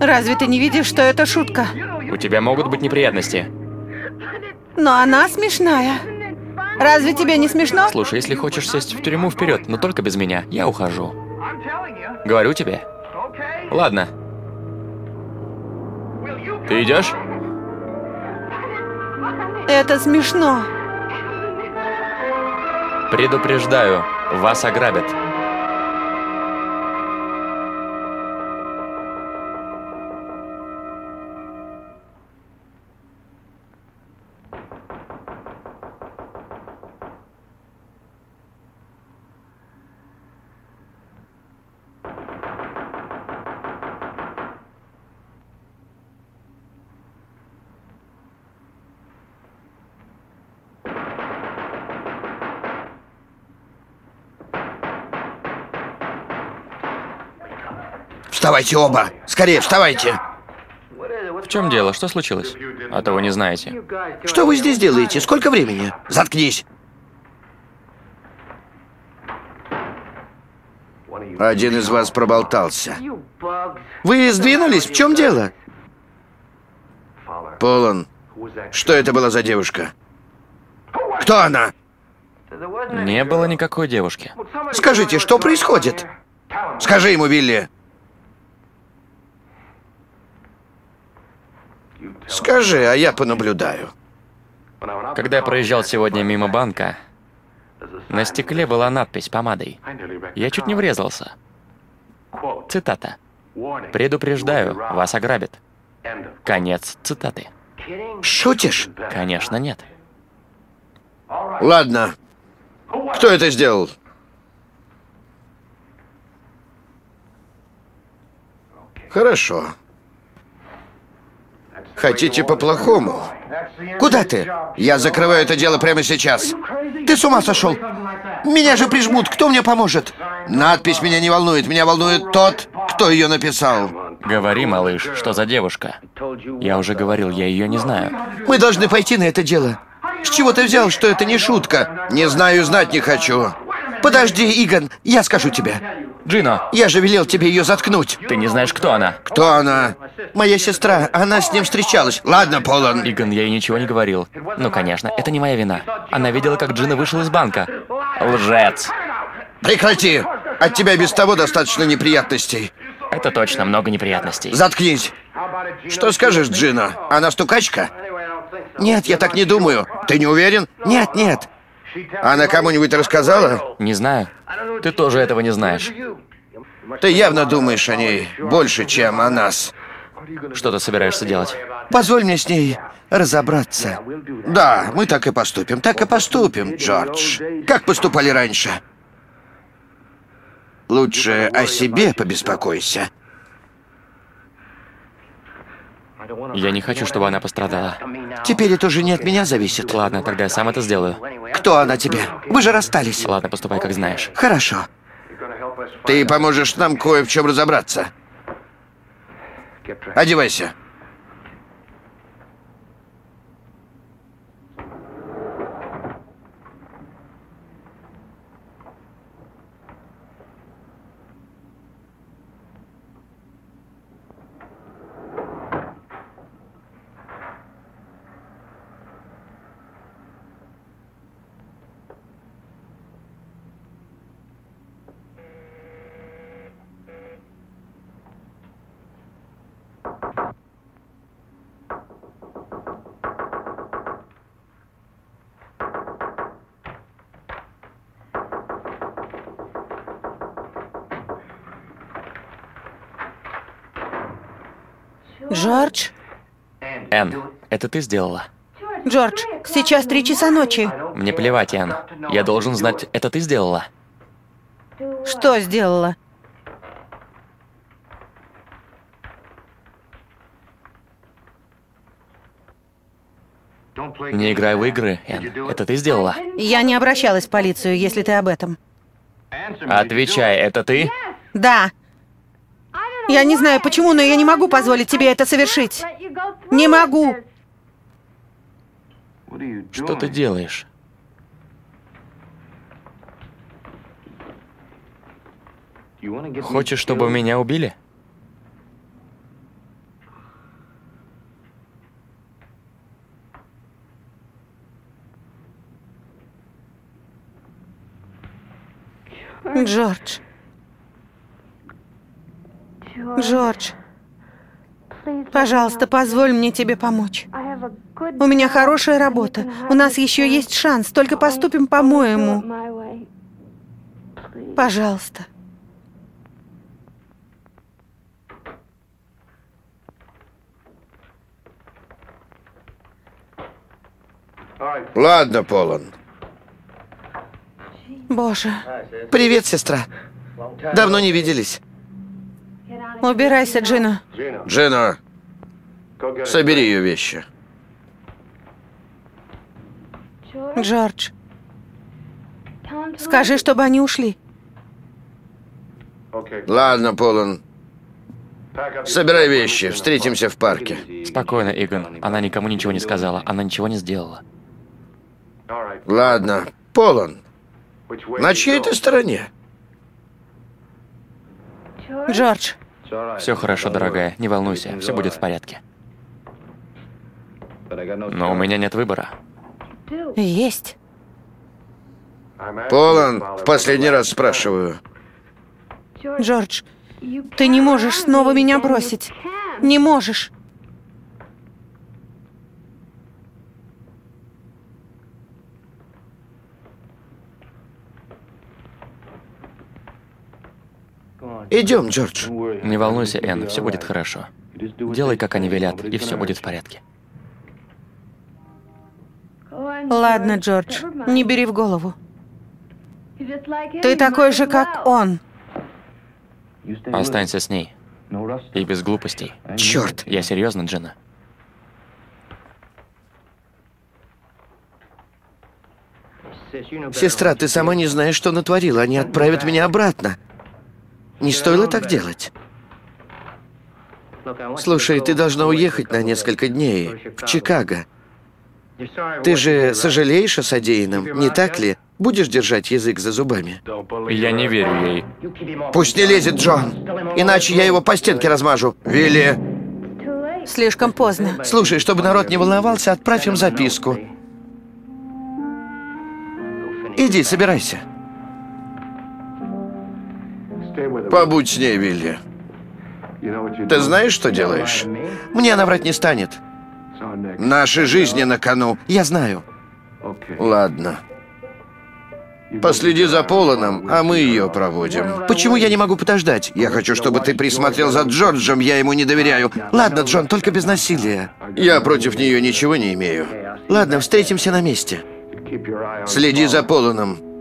Разве ты не видишь, что это шутка? У тебя могут быть неприятности. Но она смешная. Разве тебе не смешно? Слушай, если хочешь сесть в тюрьму, вперед, но только без меня. Я ухожу. Говорю тебе. Ладно. Ты идешь? Это смешно. Предупреждаю, вас ограбят. Вставайте оба! Скорее, вставайте! В чем дело? Что случилось? А того не знаете. Что вы здесь делаете? Сколько времени? Заткнись! Один из вас проболтался. Вы сдвинулись? В чем дело? Полон, что это была за девушка? Кто она? Не было никакой девушки. Скажите, что происходит? Скажи ему, Вилли. Скажи, а я понаблюдаю. Когда я проезжал сегодня мимо банка, на стекле была надпись помадой. Я чуть не врезался. Цитата. «Предупреждаю, вас ограбят». Конец цитаты. Шутишь? Конечно, нет. Ладно. Кто это сделал? Хорошо. Хотите по-плохому? Куда ты? Я закрываю это дело прямо сейчас. Ты с ума сошел? Меня же прижмут, кто мне поможет? Надпись меня не волнует, меня волнует тот, кто ее написал. Говори, малыш, что за девушка? Я уже говорил, я ее не знаю. Мы должны пойти на это дело. С чего ты взял, что это не шутка? Не знаю, знать не хочу. Подожди, Игон, я скажу тебе. Джино, Я же велел тебе ее заткнуть. ты не знаешь, кто она? Кто она? Моя сестра. Она с ним встречалась. Ладно, Полон. Игон, я ей ничего не говорил. Ну, конечно, это не моя вина. Она видела, как Джина вышел из банка. Лжец. Прекрати. От тебя без того достаточно неприятностей. Это точно много неприятностей. Заткнись. Что скажешь, Джина? Она стукачка? Нет, я так не думаю. Ты не уверен? Нет, нет. Она кому-нибудь рассказала? Не знаю. Ты тоже этого не знаешь. Ты явно думаешь о ней больше, чем о нас. Что ты собираешься делать? Позволь мне с ней разобраться. Да, мы так и поступим. Так и поступим, Джордж. Как поступали раньше. Лучше о себе побеспокойся. Я не хочу, чтобы она пострадала. Теперь это уже не от меня зависит. Ладно, тогда я сам это сделаю. Кто она тебе? Вы же расстались. Ладно, поступай, как знаешь. Хорошо. Ты поможешь нам кое в чем разобраться. Одевайся. Джордж? Энн, это ты сделала? Джордж, сейчас три часа ночи. Мне плевать, Энн. Я должен знать, это ты сделала? Что сделала? Не играй в игры, Энн. Это ты сделала? Я не обращалась в полицию, если ты об этом. Отвечай, это ты? Да. Я не знаю почему, но я не могу позволить тебе это совершить. Не могу. Что ты делаешь? Хочешь, чтобы меня убили? Джордж. Джордж. Пожалуйста, позволь мне тебе помочь. У меня хорошая работа. У нас еще есть шанс. Только поступим по-моему. Пожалуйста. Ладно, Полон. Боже. Привет, сестра. Давно не виделись. Убирайся, Джина. Джина, собери ее вещи. Джордж. Скажи, чтобы они ушли. Ладно, Полон. Собирай вещи, встретимся в парке. Спокойно, Игон. Она никому ничего не сказала, она ничего не сделала. Ладно, Полон. На чьей ты стороне? Джордж. Все хорошо, дорогая, не волнуйся, все будет в порядке. Но у меня нет выбора. Есть. Полон, в последний раз спрашиваю. Джордж, ты не можешь снова меня бросить. Не можешь. Идем, Джордж. Не волнуйся, Энн, все будет хорошо. Делай, как они велят, и все будет в порядке. Ладно, Джордж, не бери в голову. Ты такой же, как он. Останься с ней. И без глупостей. Черт. Я серьезно, Джина. Сестра, ты сама не знаешь, что натворила. Они отправят меня обратно. Не стоило так делать. Слушай, ты должна уехать на несколько дней в Чикаго. Ты же сожалеешь о содеянном, не так ли? Будешь держать язык за зубами? Я не верю ей. Пусть не лезет Джон, иначе я его по стенке размажу. Вилли. Слишком поздно. Слушай, чтобы народ не волновался, отправь им записку. Иди, собирайся. Побудь с ней, Вилли. Ты знаешь, что делаешь? Мне она врать не станет. Наши жизни на кону. Я знаю. Ладно. Последи за Полоном, а мы ее проводим. Почему я не могу подождать? Я хочу, чтобы ты присмотрел за Джорджем, я ему не доверяю. Ладно, Джон, только без насилия. Я против нее ничего не имею. Ладно, встретимся на месте. Следи за Полоном.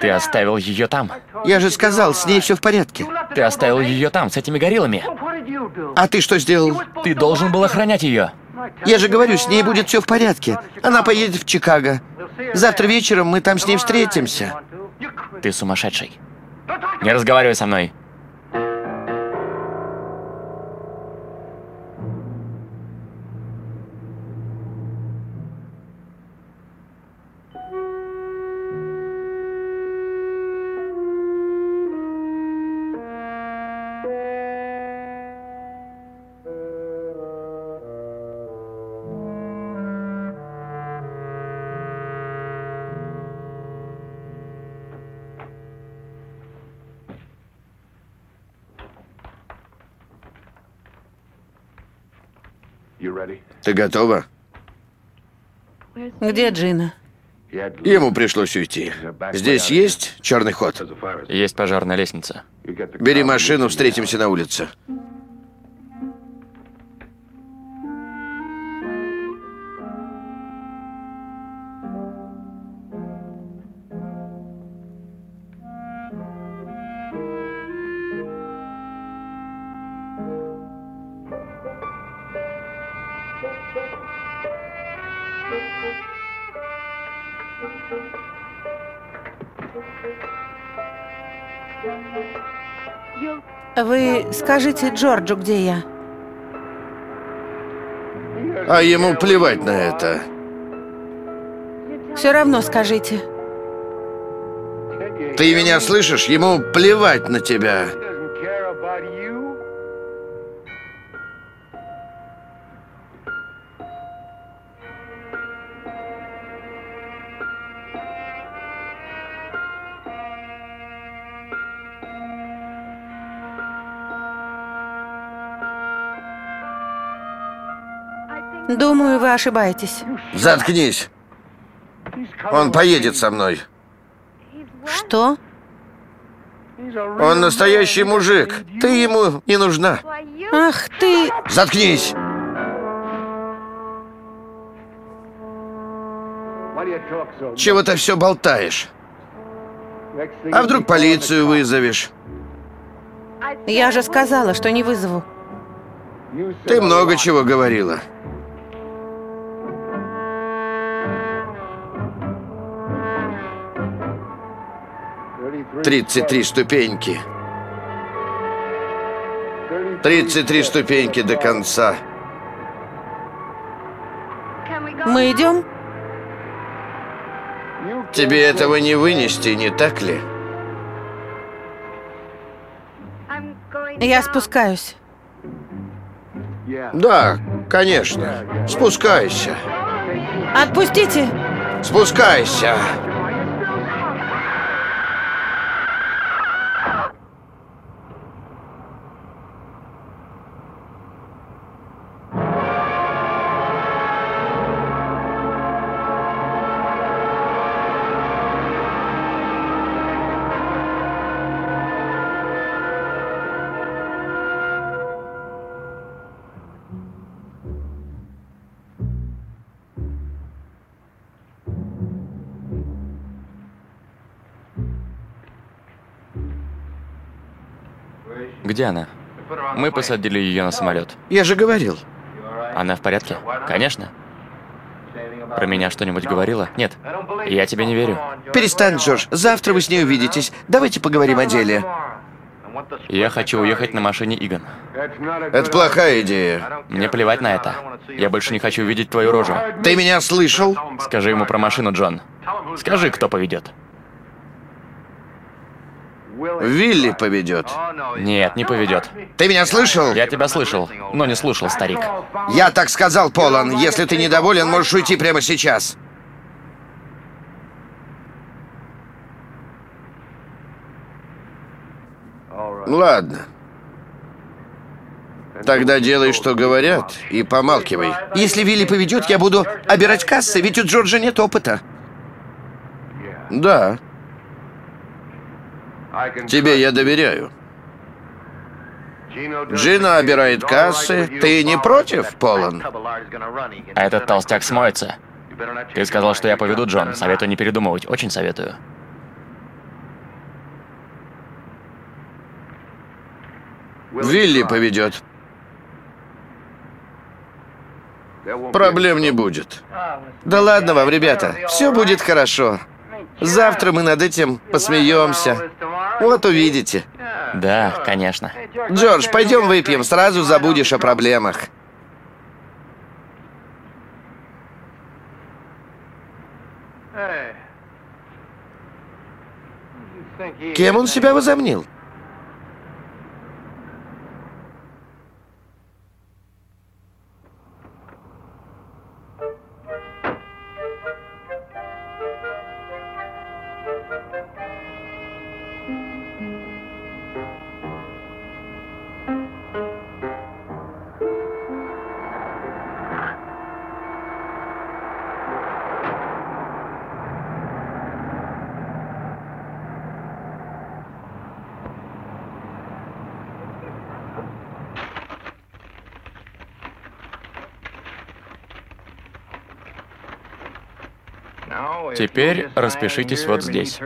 Ты оставил ее там. Я же сказал, с ней все в порядке. Ты оставил ее там, с этими гориллами. А ты что сделал? Ты должен был охранять ее. Я же говорю, с ней будет все в порядке. Она поедет в Чикаго. Завтра вечером мы там с ней встретимся. Ты сумасшедший. Не разговаривай со мной. Ты готова? Где Джина? Ему пришлось уйти. Здесь есть черный ход? Есть пожарная лестница. Бери машину, встретимся на улице. Скажите Джорджу, где я. А ему плевать на это. Все равно скажите. Ты меня слышишь? Ему плевать на тебя. Думаю, вы ошибаетесь. Заткнись. Он поедет со мной. Что? Он настоящий мужик. Ты ему не нужна. Ах ты... Заткнись. Чего ты все болтаешь? А вдруг полицию вызовешь? Я же сказала, что не вызову. Ты много чего говорила. Тридцать три ступеньки. Тридцать три ступеньки до конца. Мы идем? Тебе этого не вынести, не так ли? Я спускаюсь. Да, конечно. Спускайся. Отпустите! Спускайся. Где она? Мы посадили ее на самолет. Я же говорил. Она в порядке? Конечно. Про меня что-нибудь говорила? Нет. Я тебе не верю. Перестань, Джордж. Завтра вы с ней увидитесь. Давайте поговорим о деле. Я хочу уехать на машине Игон. Это плохая идея. Мне плевать на это. Я больше не хочу видеть твою рожу. Ты меня слышал? Скажи ему про машину, Джон. Скажи, кто поведет. Вилли поведет. Нет, не поведет. Ты меня слышал? Я тебя слышал, но не слушал, старик. Я так сказал, Полон. Если ты недоволен, можешь уйти прямо сейчас. Ладно. Тогда делай, что говорят, и помалкивай. Если Вилли поведет, я буду обирать кассы, ведь у Джорджа нет опыта. Да. Тебе я доверяю. Джина обирает кассы. Ты не против, Полон? А этот толстяк смоется. Ты сказал, что я поведу, Джон. Советую не передумывать. Очень советую. Вилли поведет. Проблем не будет. Да ладно вам, ребята. Все будет хорошо. Завтра мы над этим посмеемся. Вот увидите. Да, конечно. Джордж, пойдем выпьем, сразу забудешь о проблемах. Кем он себя возомнил? Теперь распишитесь вот здесь.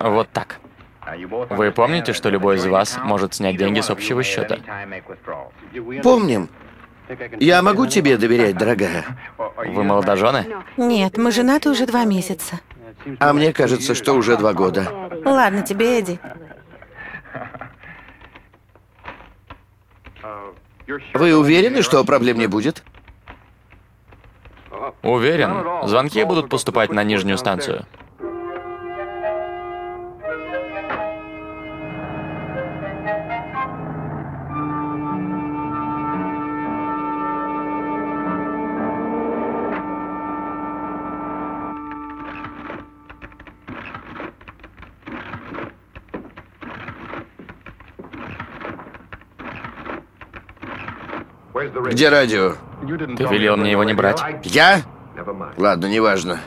Вот так. Вы помните, что любой из вас может снять деньги с общего счета? Помним. Я могу тебе доверять, дорогая? Вы молодожены? Нет, мы женаты уже два месяца. А мне кажется, что уже два года. Ладно тебе, Эдди. Вы уверены, что проблем не будет? Уверен. Звонки будут поступать на нижнюю станцию. Где радио? Ты велел мне его не брать. Я? Ладно, неважно.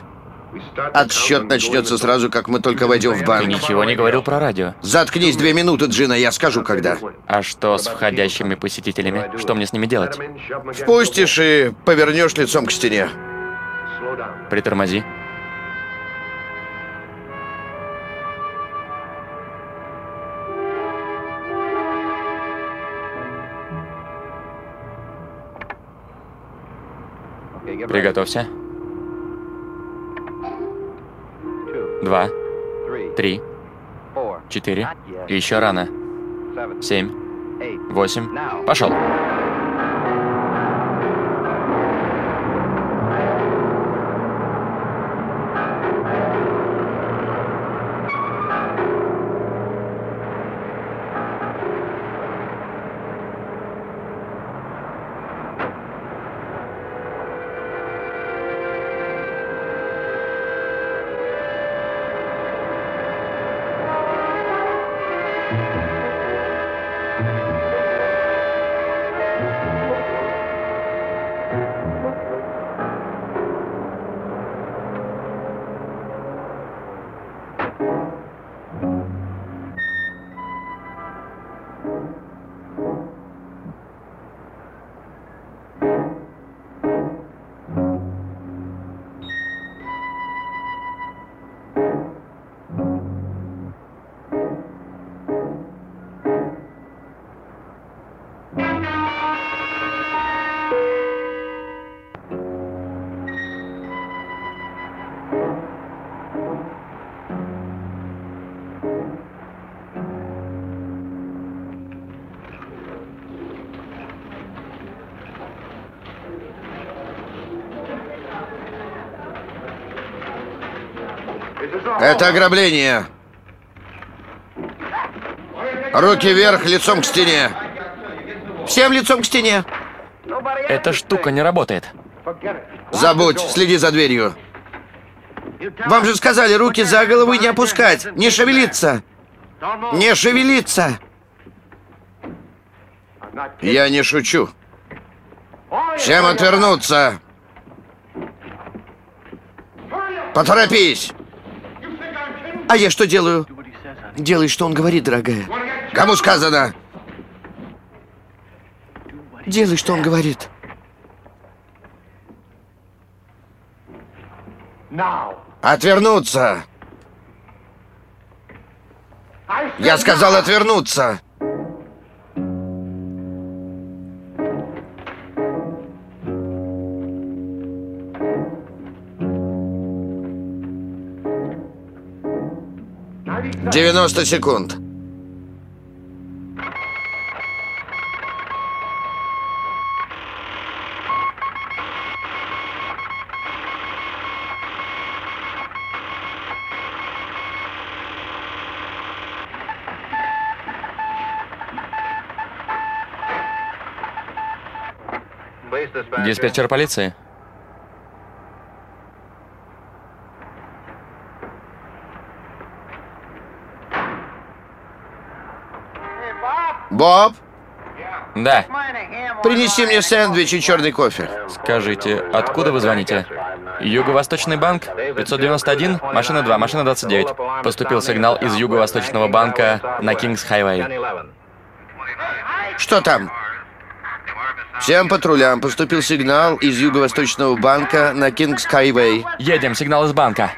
Отсчет начнется сразу, как мы только войдем в банк. Ты ничего не говорил про радио. Заткнись две минуты, Джина, я скажу, когда. А что с входящими посетителями? Что мне с ними делать? Впустишь и повернешь лицом к стене. Притормози. Приготовься. Два. Три. Четыре. Еще рано. Семь. Восемь. Пошел. Это ограбление. Руки вверх, лицом к стене. Всем лицом к стене. Эта штука не работает. Забудь, следи за дверью. Вам же сказали руки за голову не опускать, не шевелиться. Не шевелиться. Я не шучу. Всем отвернуться. Поторопись. А я что делаю? Делай, что он говорит, дорогая. Кому сказано? Делай, что он говорит. Отвернуться. Я сказал отвернуться. Девяносто секунд. Диспетчер полиции. Боб, Да. принеси мне сэндвич и черный кофе. Скажите, откуда вы звоните? Юго-Восточный банк, 591, машина 2, машина 29. Поступил сигнал из Юго-Восточного банка на Кингс Хайвей. Что там? Всем патрулям поступил сигнал из Юго-Восточного банка на Кингс Хайвей. Едем, сигнал из банка.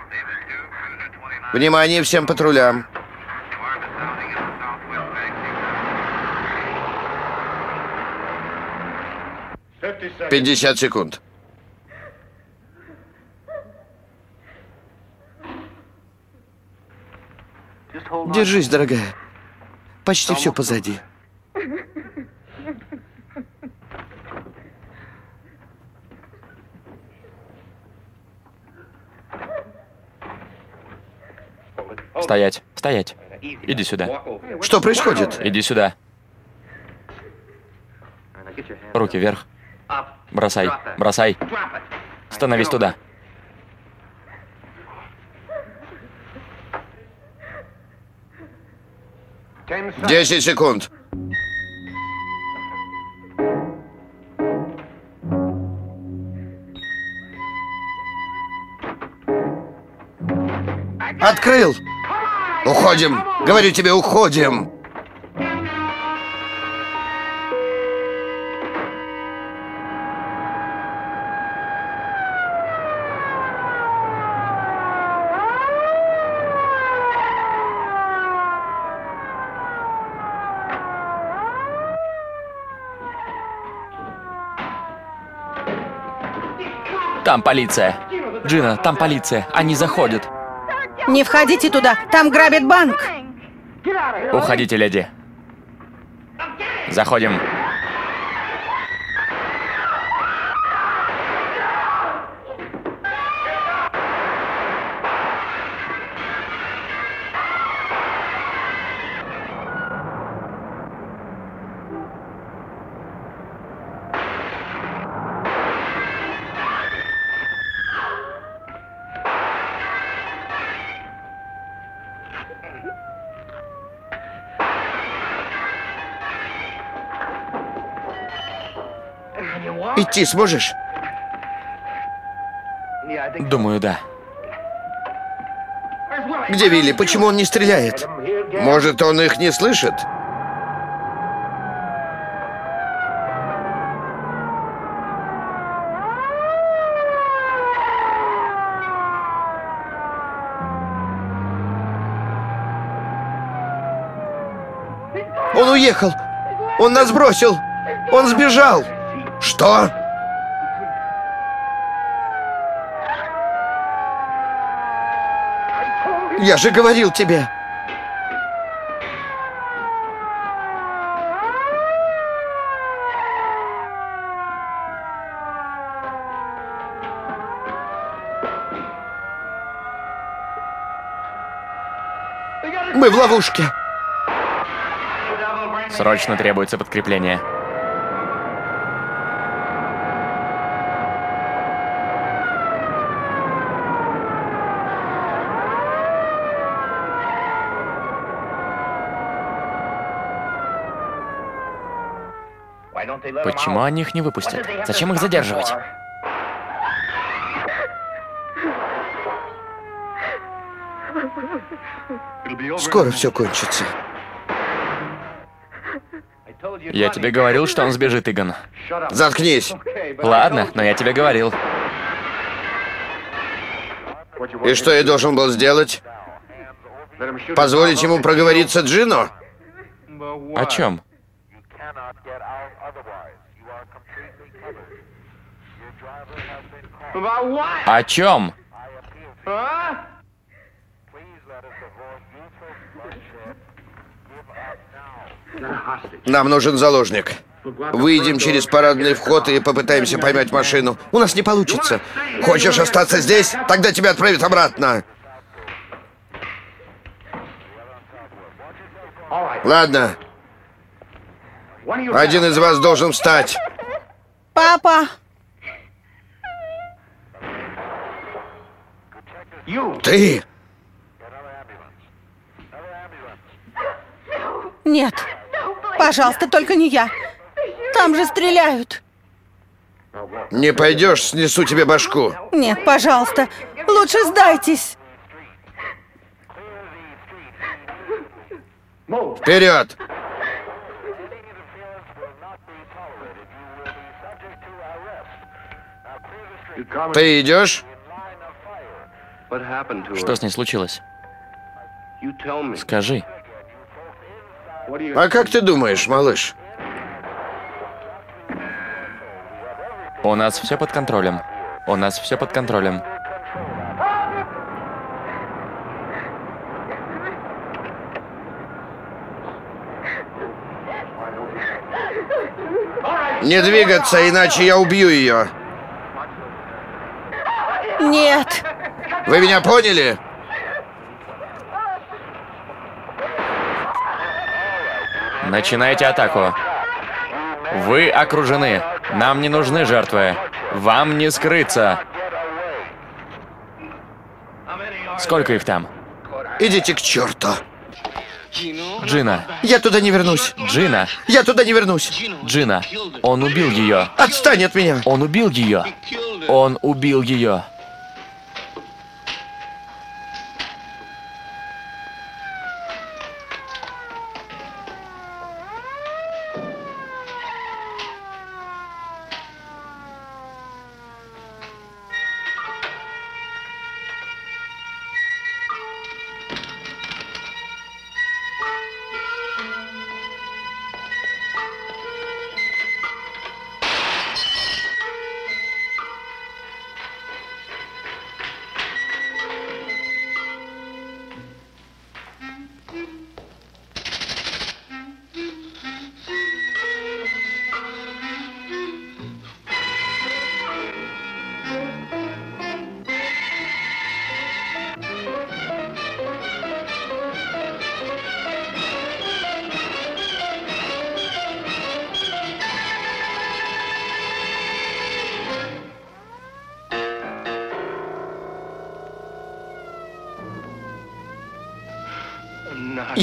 Внимание всем патрулям. Пятьдесят секунд. Держись, дорогая. Почти все позади. Стоять, стоять. Иди сюда. Что происходит? Иди сюда. Руки вверх. Бросай, бросай. Становись туда. Десять секунд. Открыл! Уходим! Говорю тебе, уходим! Там полиция. Джина, там полиция. Они заходят. Не входите туда, там грабят банк. Уходите, леди. Заходим. Идти сможешь? Думаю, да. Где Вилли? Почему он не стреляет? Может, он их не слышит? Он уехал! Он нас бросил! Он сбежал! Что? Я же говорил тебе! Мы в ловушке. Срочно требуется подкрепление. Почему они их не выпустят? Зачем их задерживать? Скоро все кончится. Я тебе говорил, что он сбежит, Игон. Заткнись. Ладно, но я тебе говорил. И что я должен был сделать? Позволить ему проговориться Джину? О чем? О чем? Нам нужен заложник. Выйдем через парадный вход и попытаемся поймать машину. У нас не получится. Хочешь остаться здесь? Тогда тебя отправят обратно. Ладно. Один из вас должен встать. Папа! Ты? Нет. Пожалуйста, только не я. Там же стреляют. Не пойдешь, снесу тебе башку. Нет, пожалуйста. Лучше сдайтесь. Вперед! Ты идешь? Что с ней случилось? Скажи. А как ты думаешь, малыш? У нас все под контролем. У нас все под контролем. Не двигаться, иначе я убью ее. Нет. Вы меня поняли? Начинайте атаку. Вы окружены. Нам не нужны жертвы. Вам не скрыться. Сколько их там? Идите к черту. Джина. Я туда не вернусь. Джина. Я туда не вернусь. Джина. Он убил ее. Отстань от меня. Он убил ее. Он убил ее.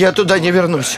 Я туда не вернусь.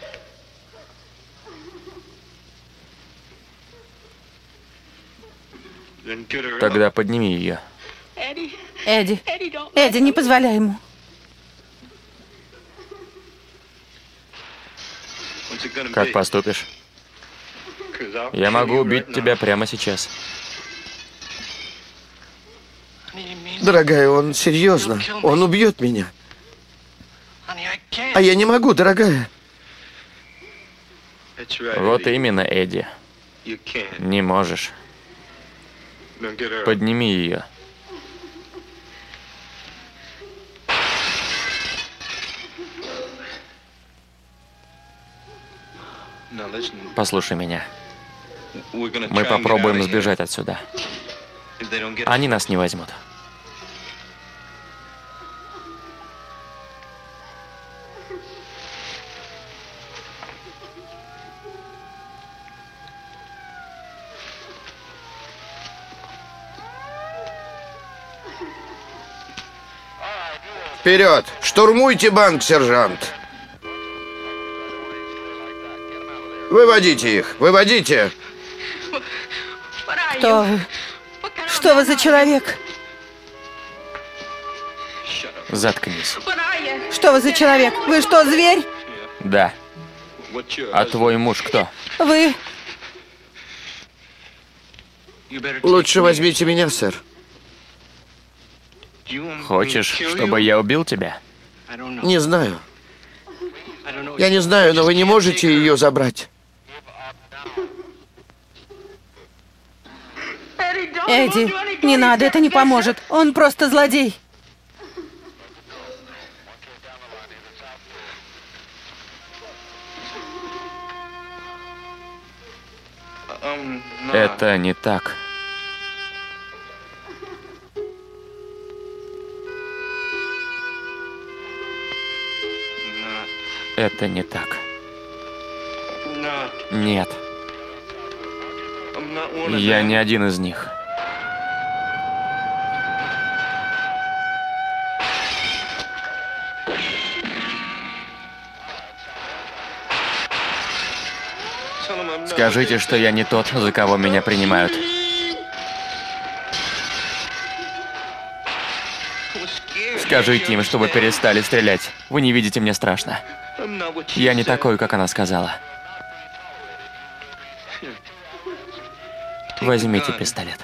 Тогда подними ее. Эдди, Эдди, не позволяй ему. Как поступишь? Я могу убить тебя прямо сейчас. Дорогая, он серьезно. Он убьет меня. А я не могу, дорогая. Вот именно, Эдди. Не можешь. Подними ее. Послушай меня. Мы попробуем сбежать отсюда. Они нас не возьмут. Вперед! Штурмуйте банк, сержант! Выводите их! Выводите! Кто вы? Что вы за человек? Заткнись. Что вы за человек? Вы что, зверь? Да. А твой муж кто? Вы... Лучше возьмите меня, сэр. Хочешь, чтобы я убил тебя? Не знаю. Я не знаю, но вы не можете ее забрать. Эдди, не надо, это не поможет. Он просто злодей. Это не так. Это не так. Нет. Я не один из них. Скажите, что я не тот, за кого меня принимают. Скажите им, чтобы перестали стрелять. Вы не видите, мне страшно. Я не такой, как она сказала. Возьмите пистолет.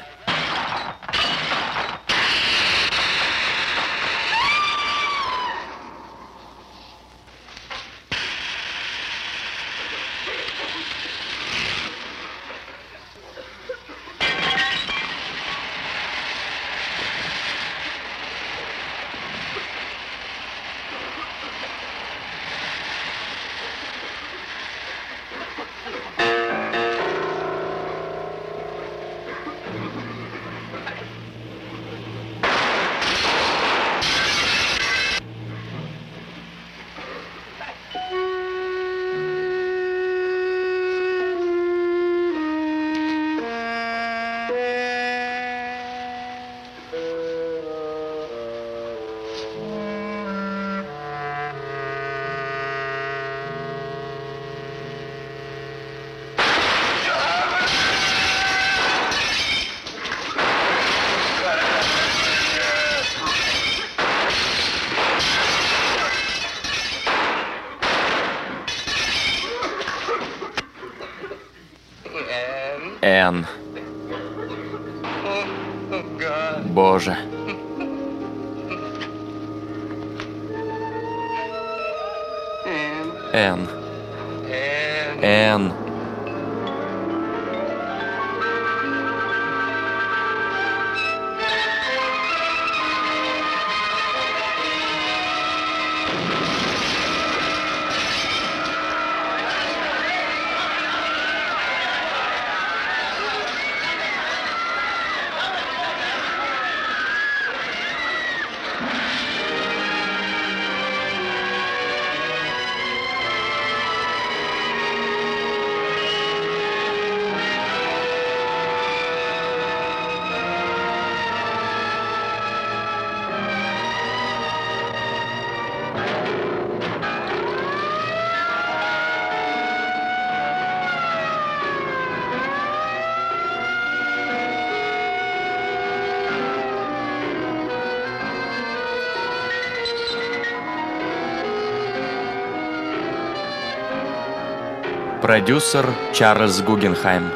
Продюсер Чарльз Гугенхайм.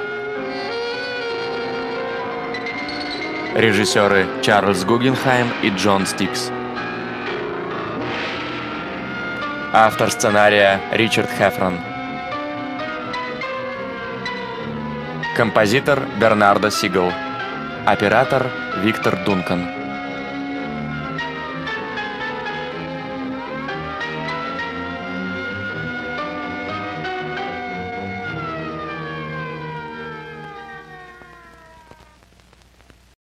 Режиссеры Чарльз Гугенхайм и Джон Стикс. Автор сценария Ричард Хефрон. Композитор Бернардо Сигал. Оператор Виктор Дункан.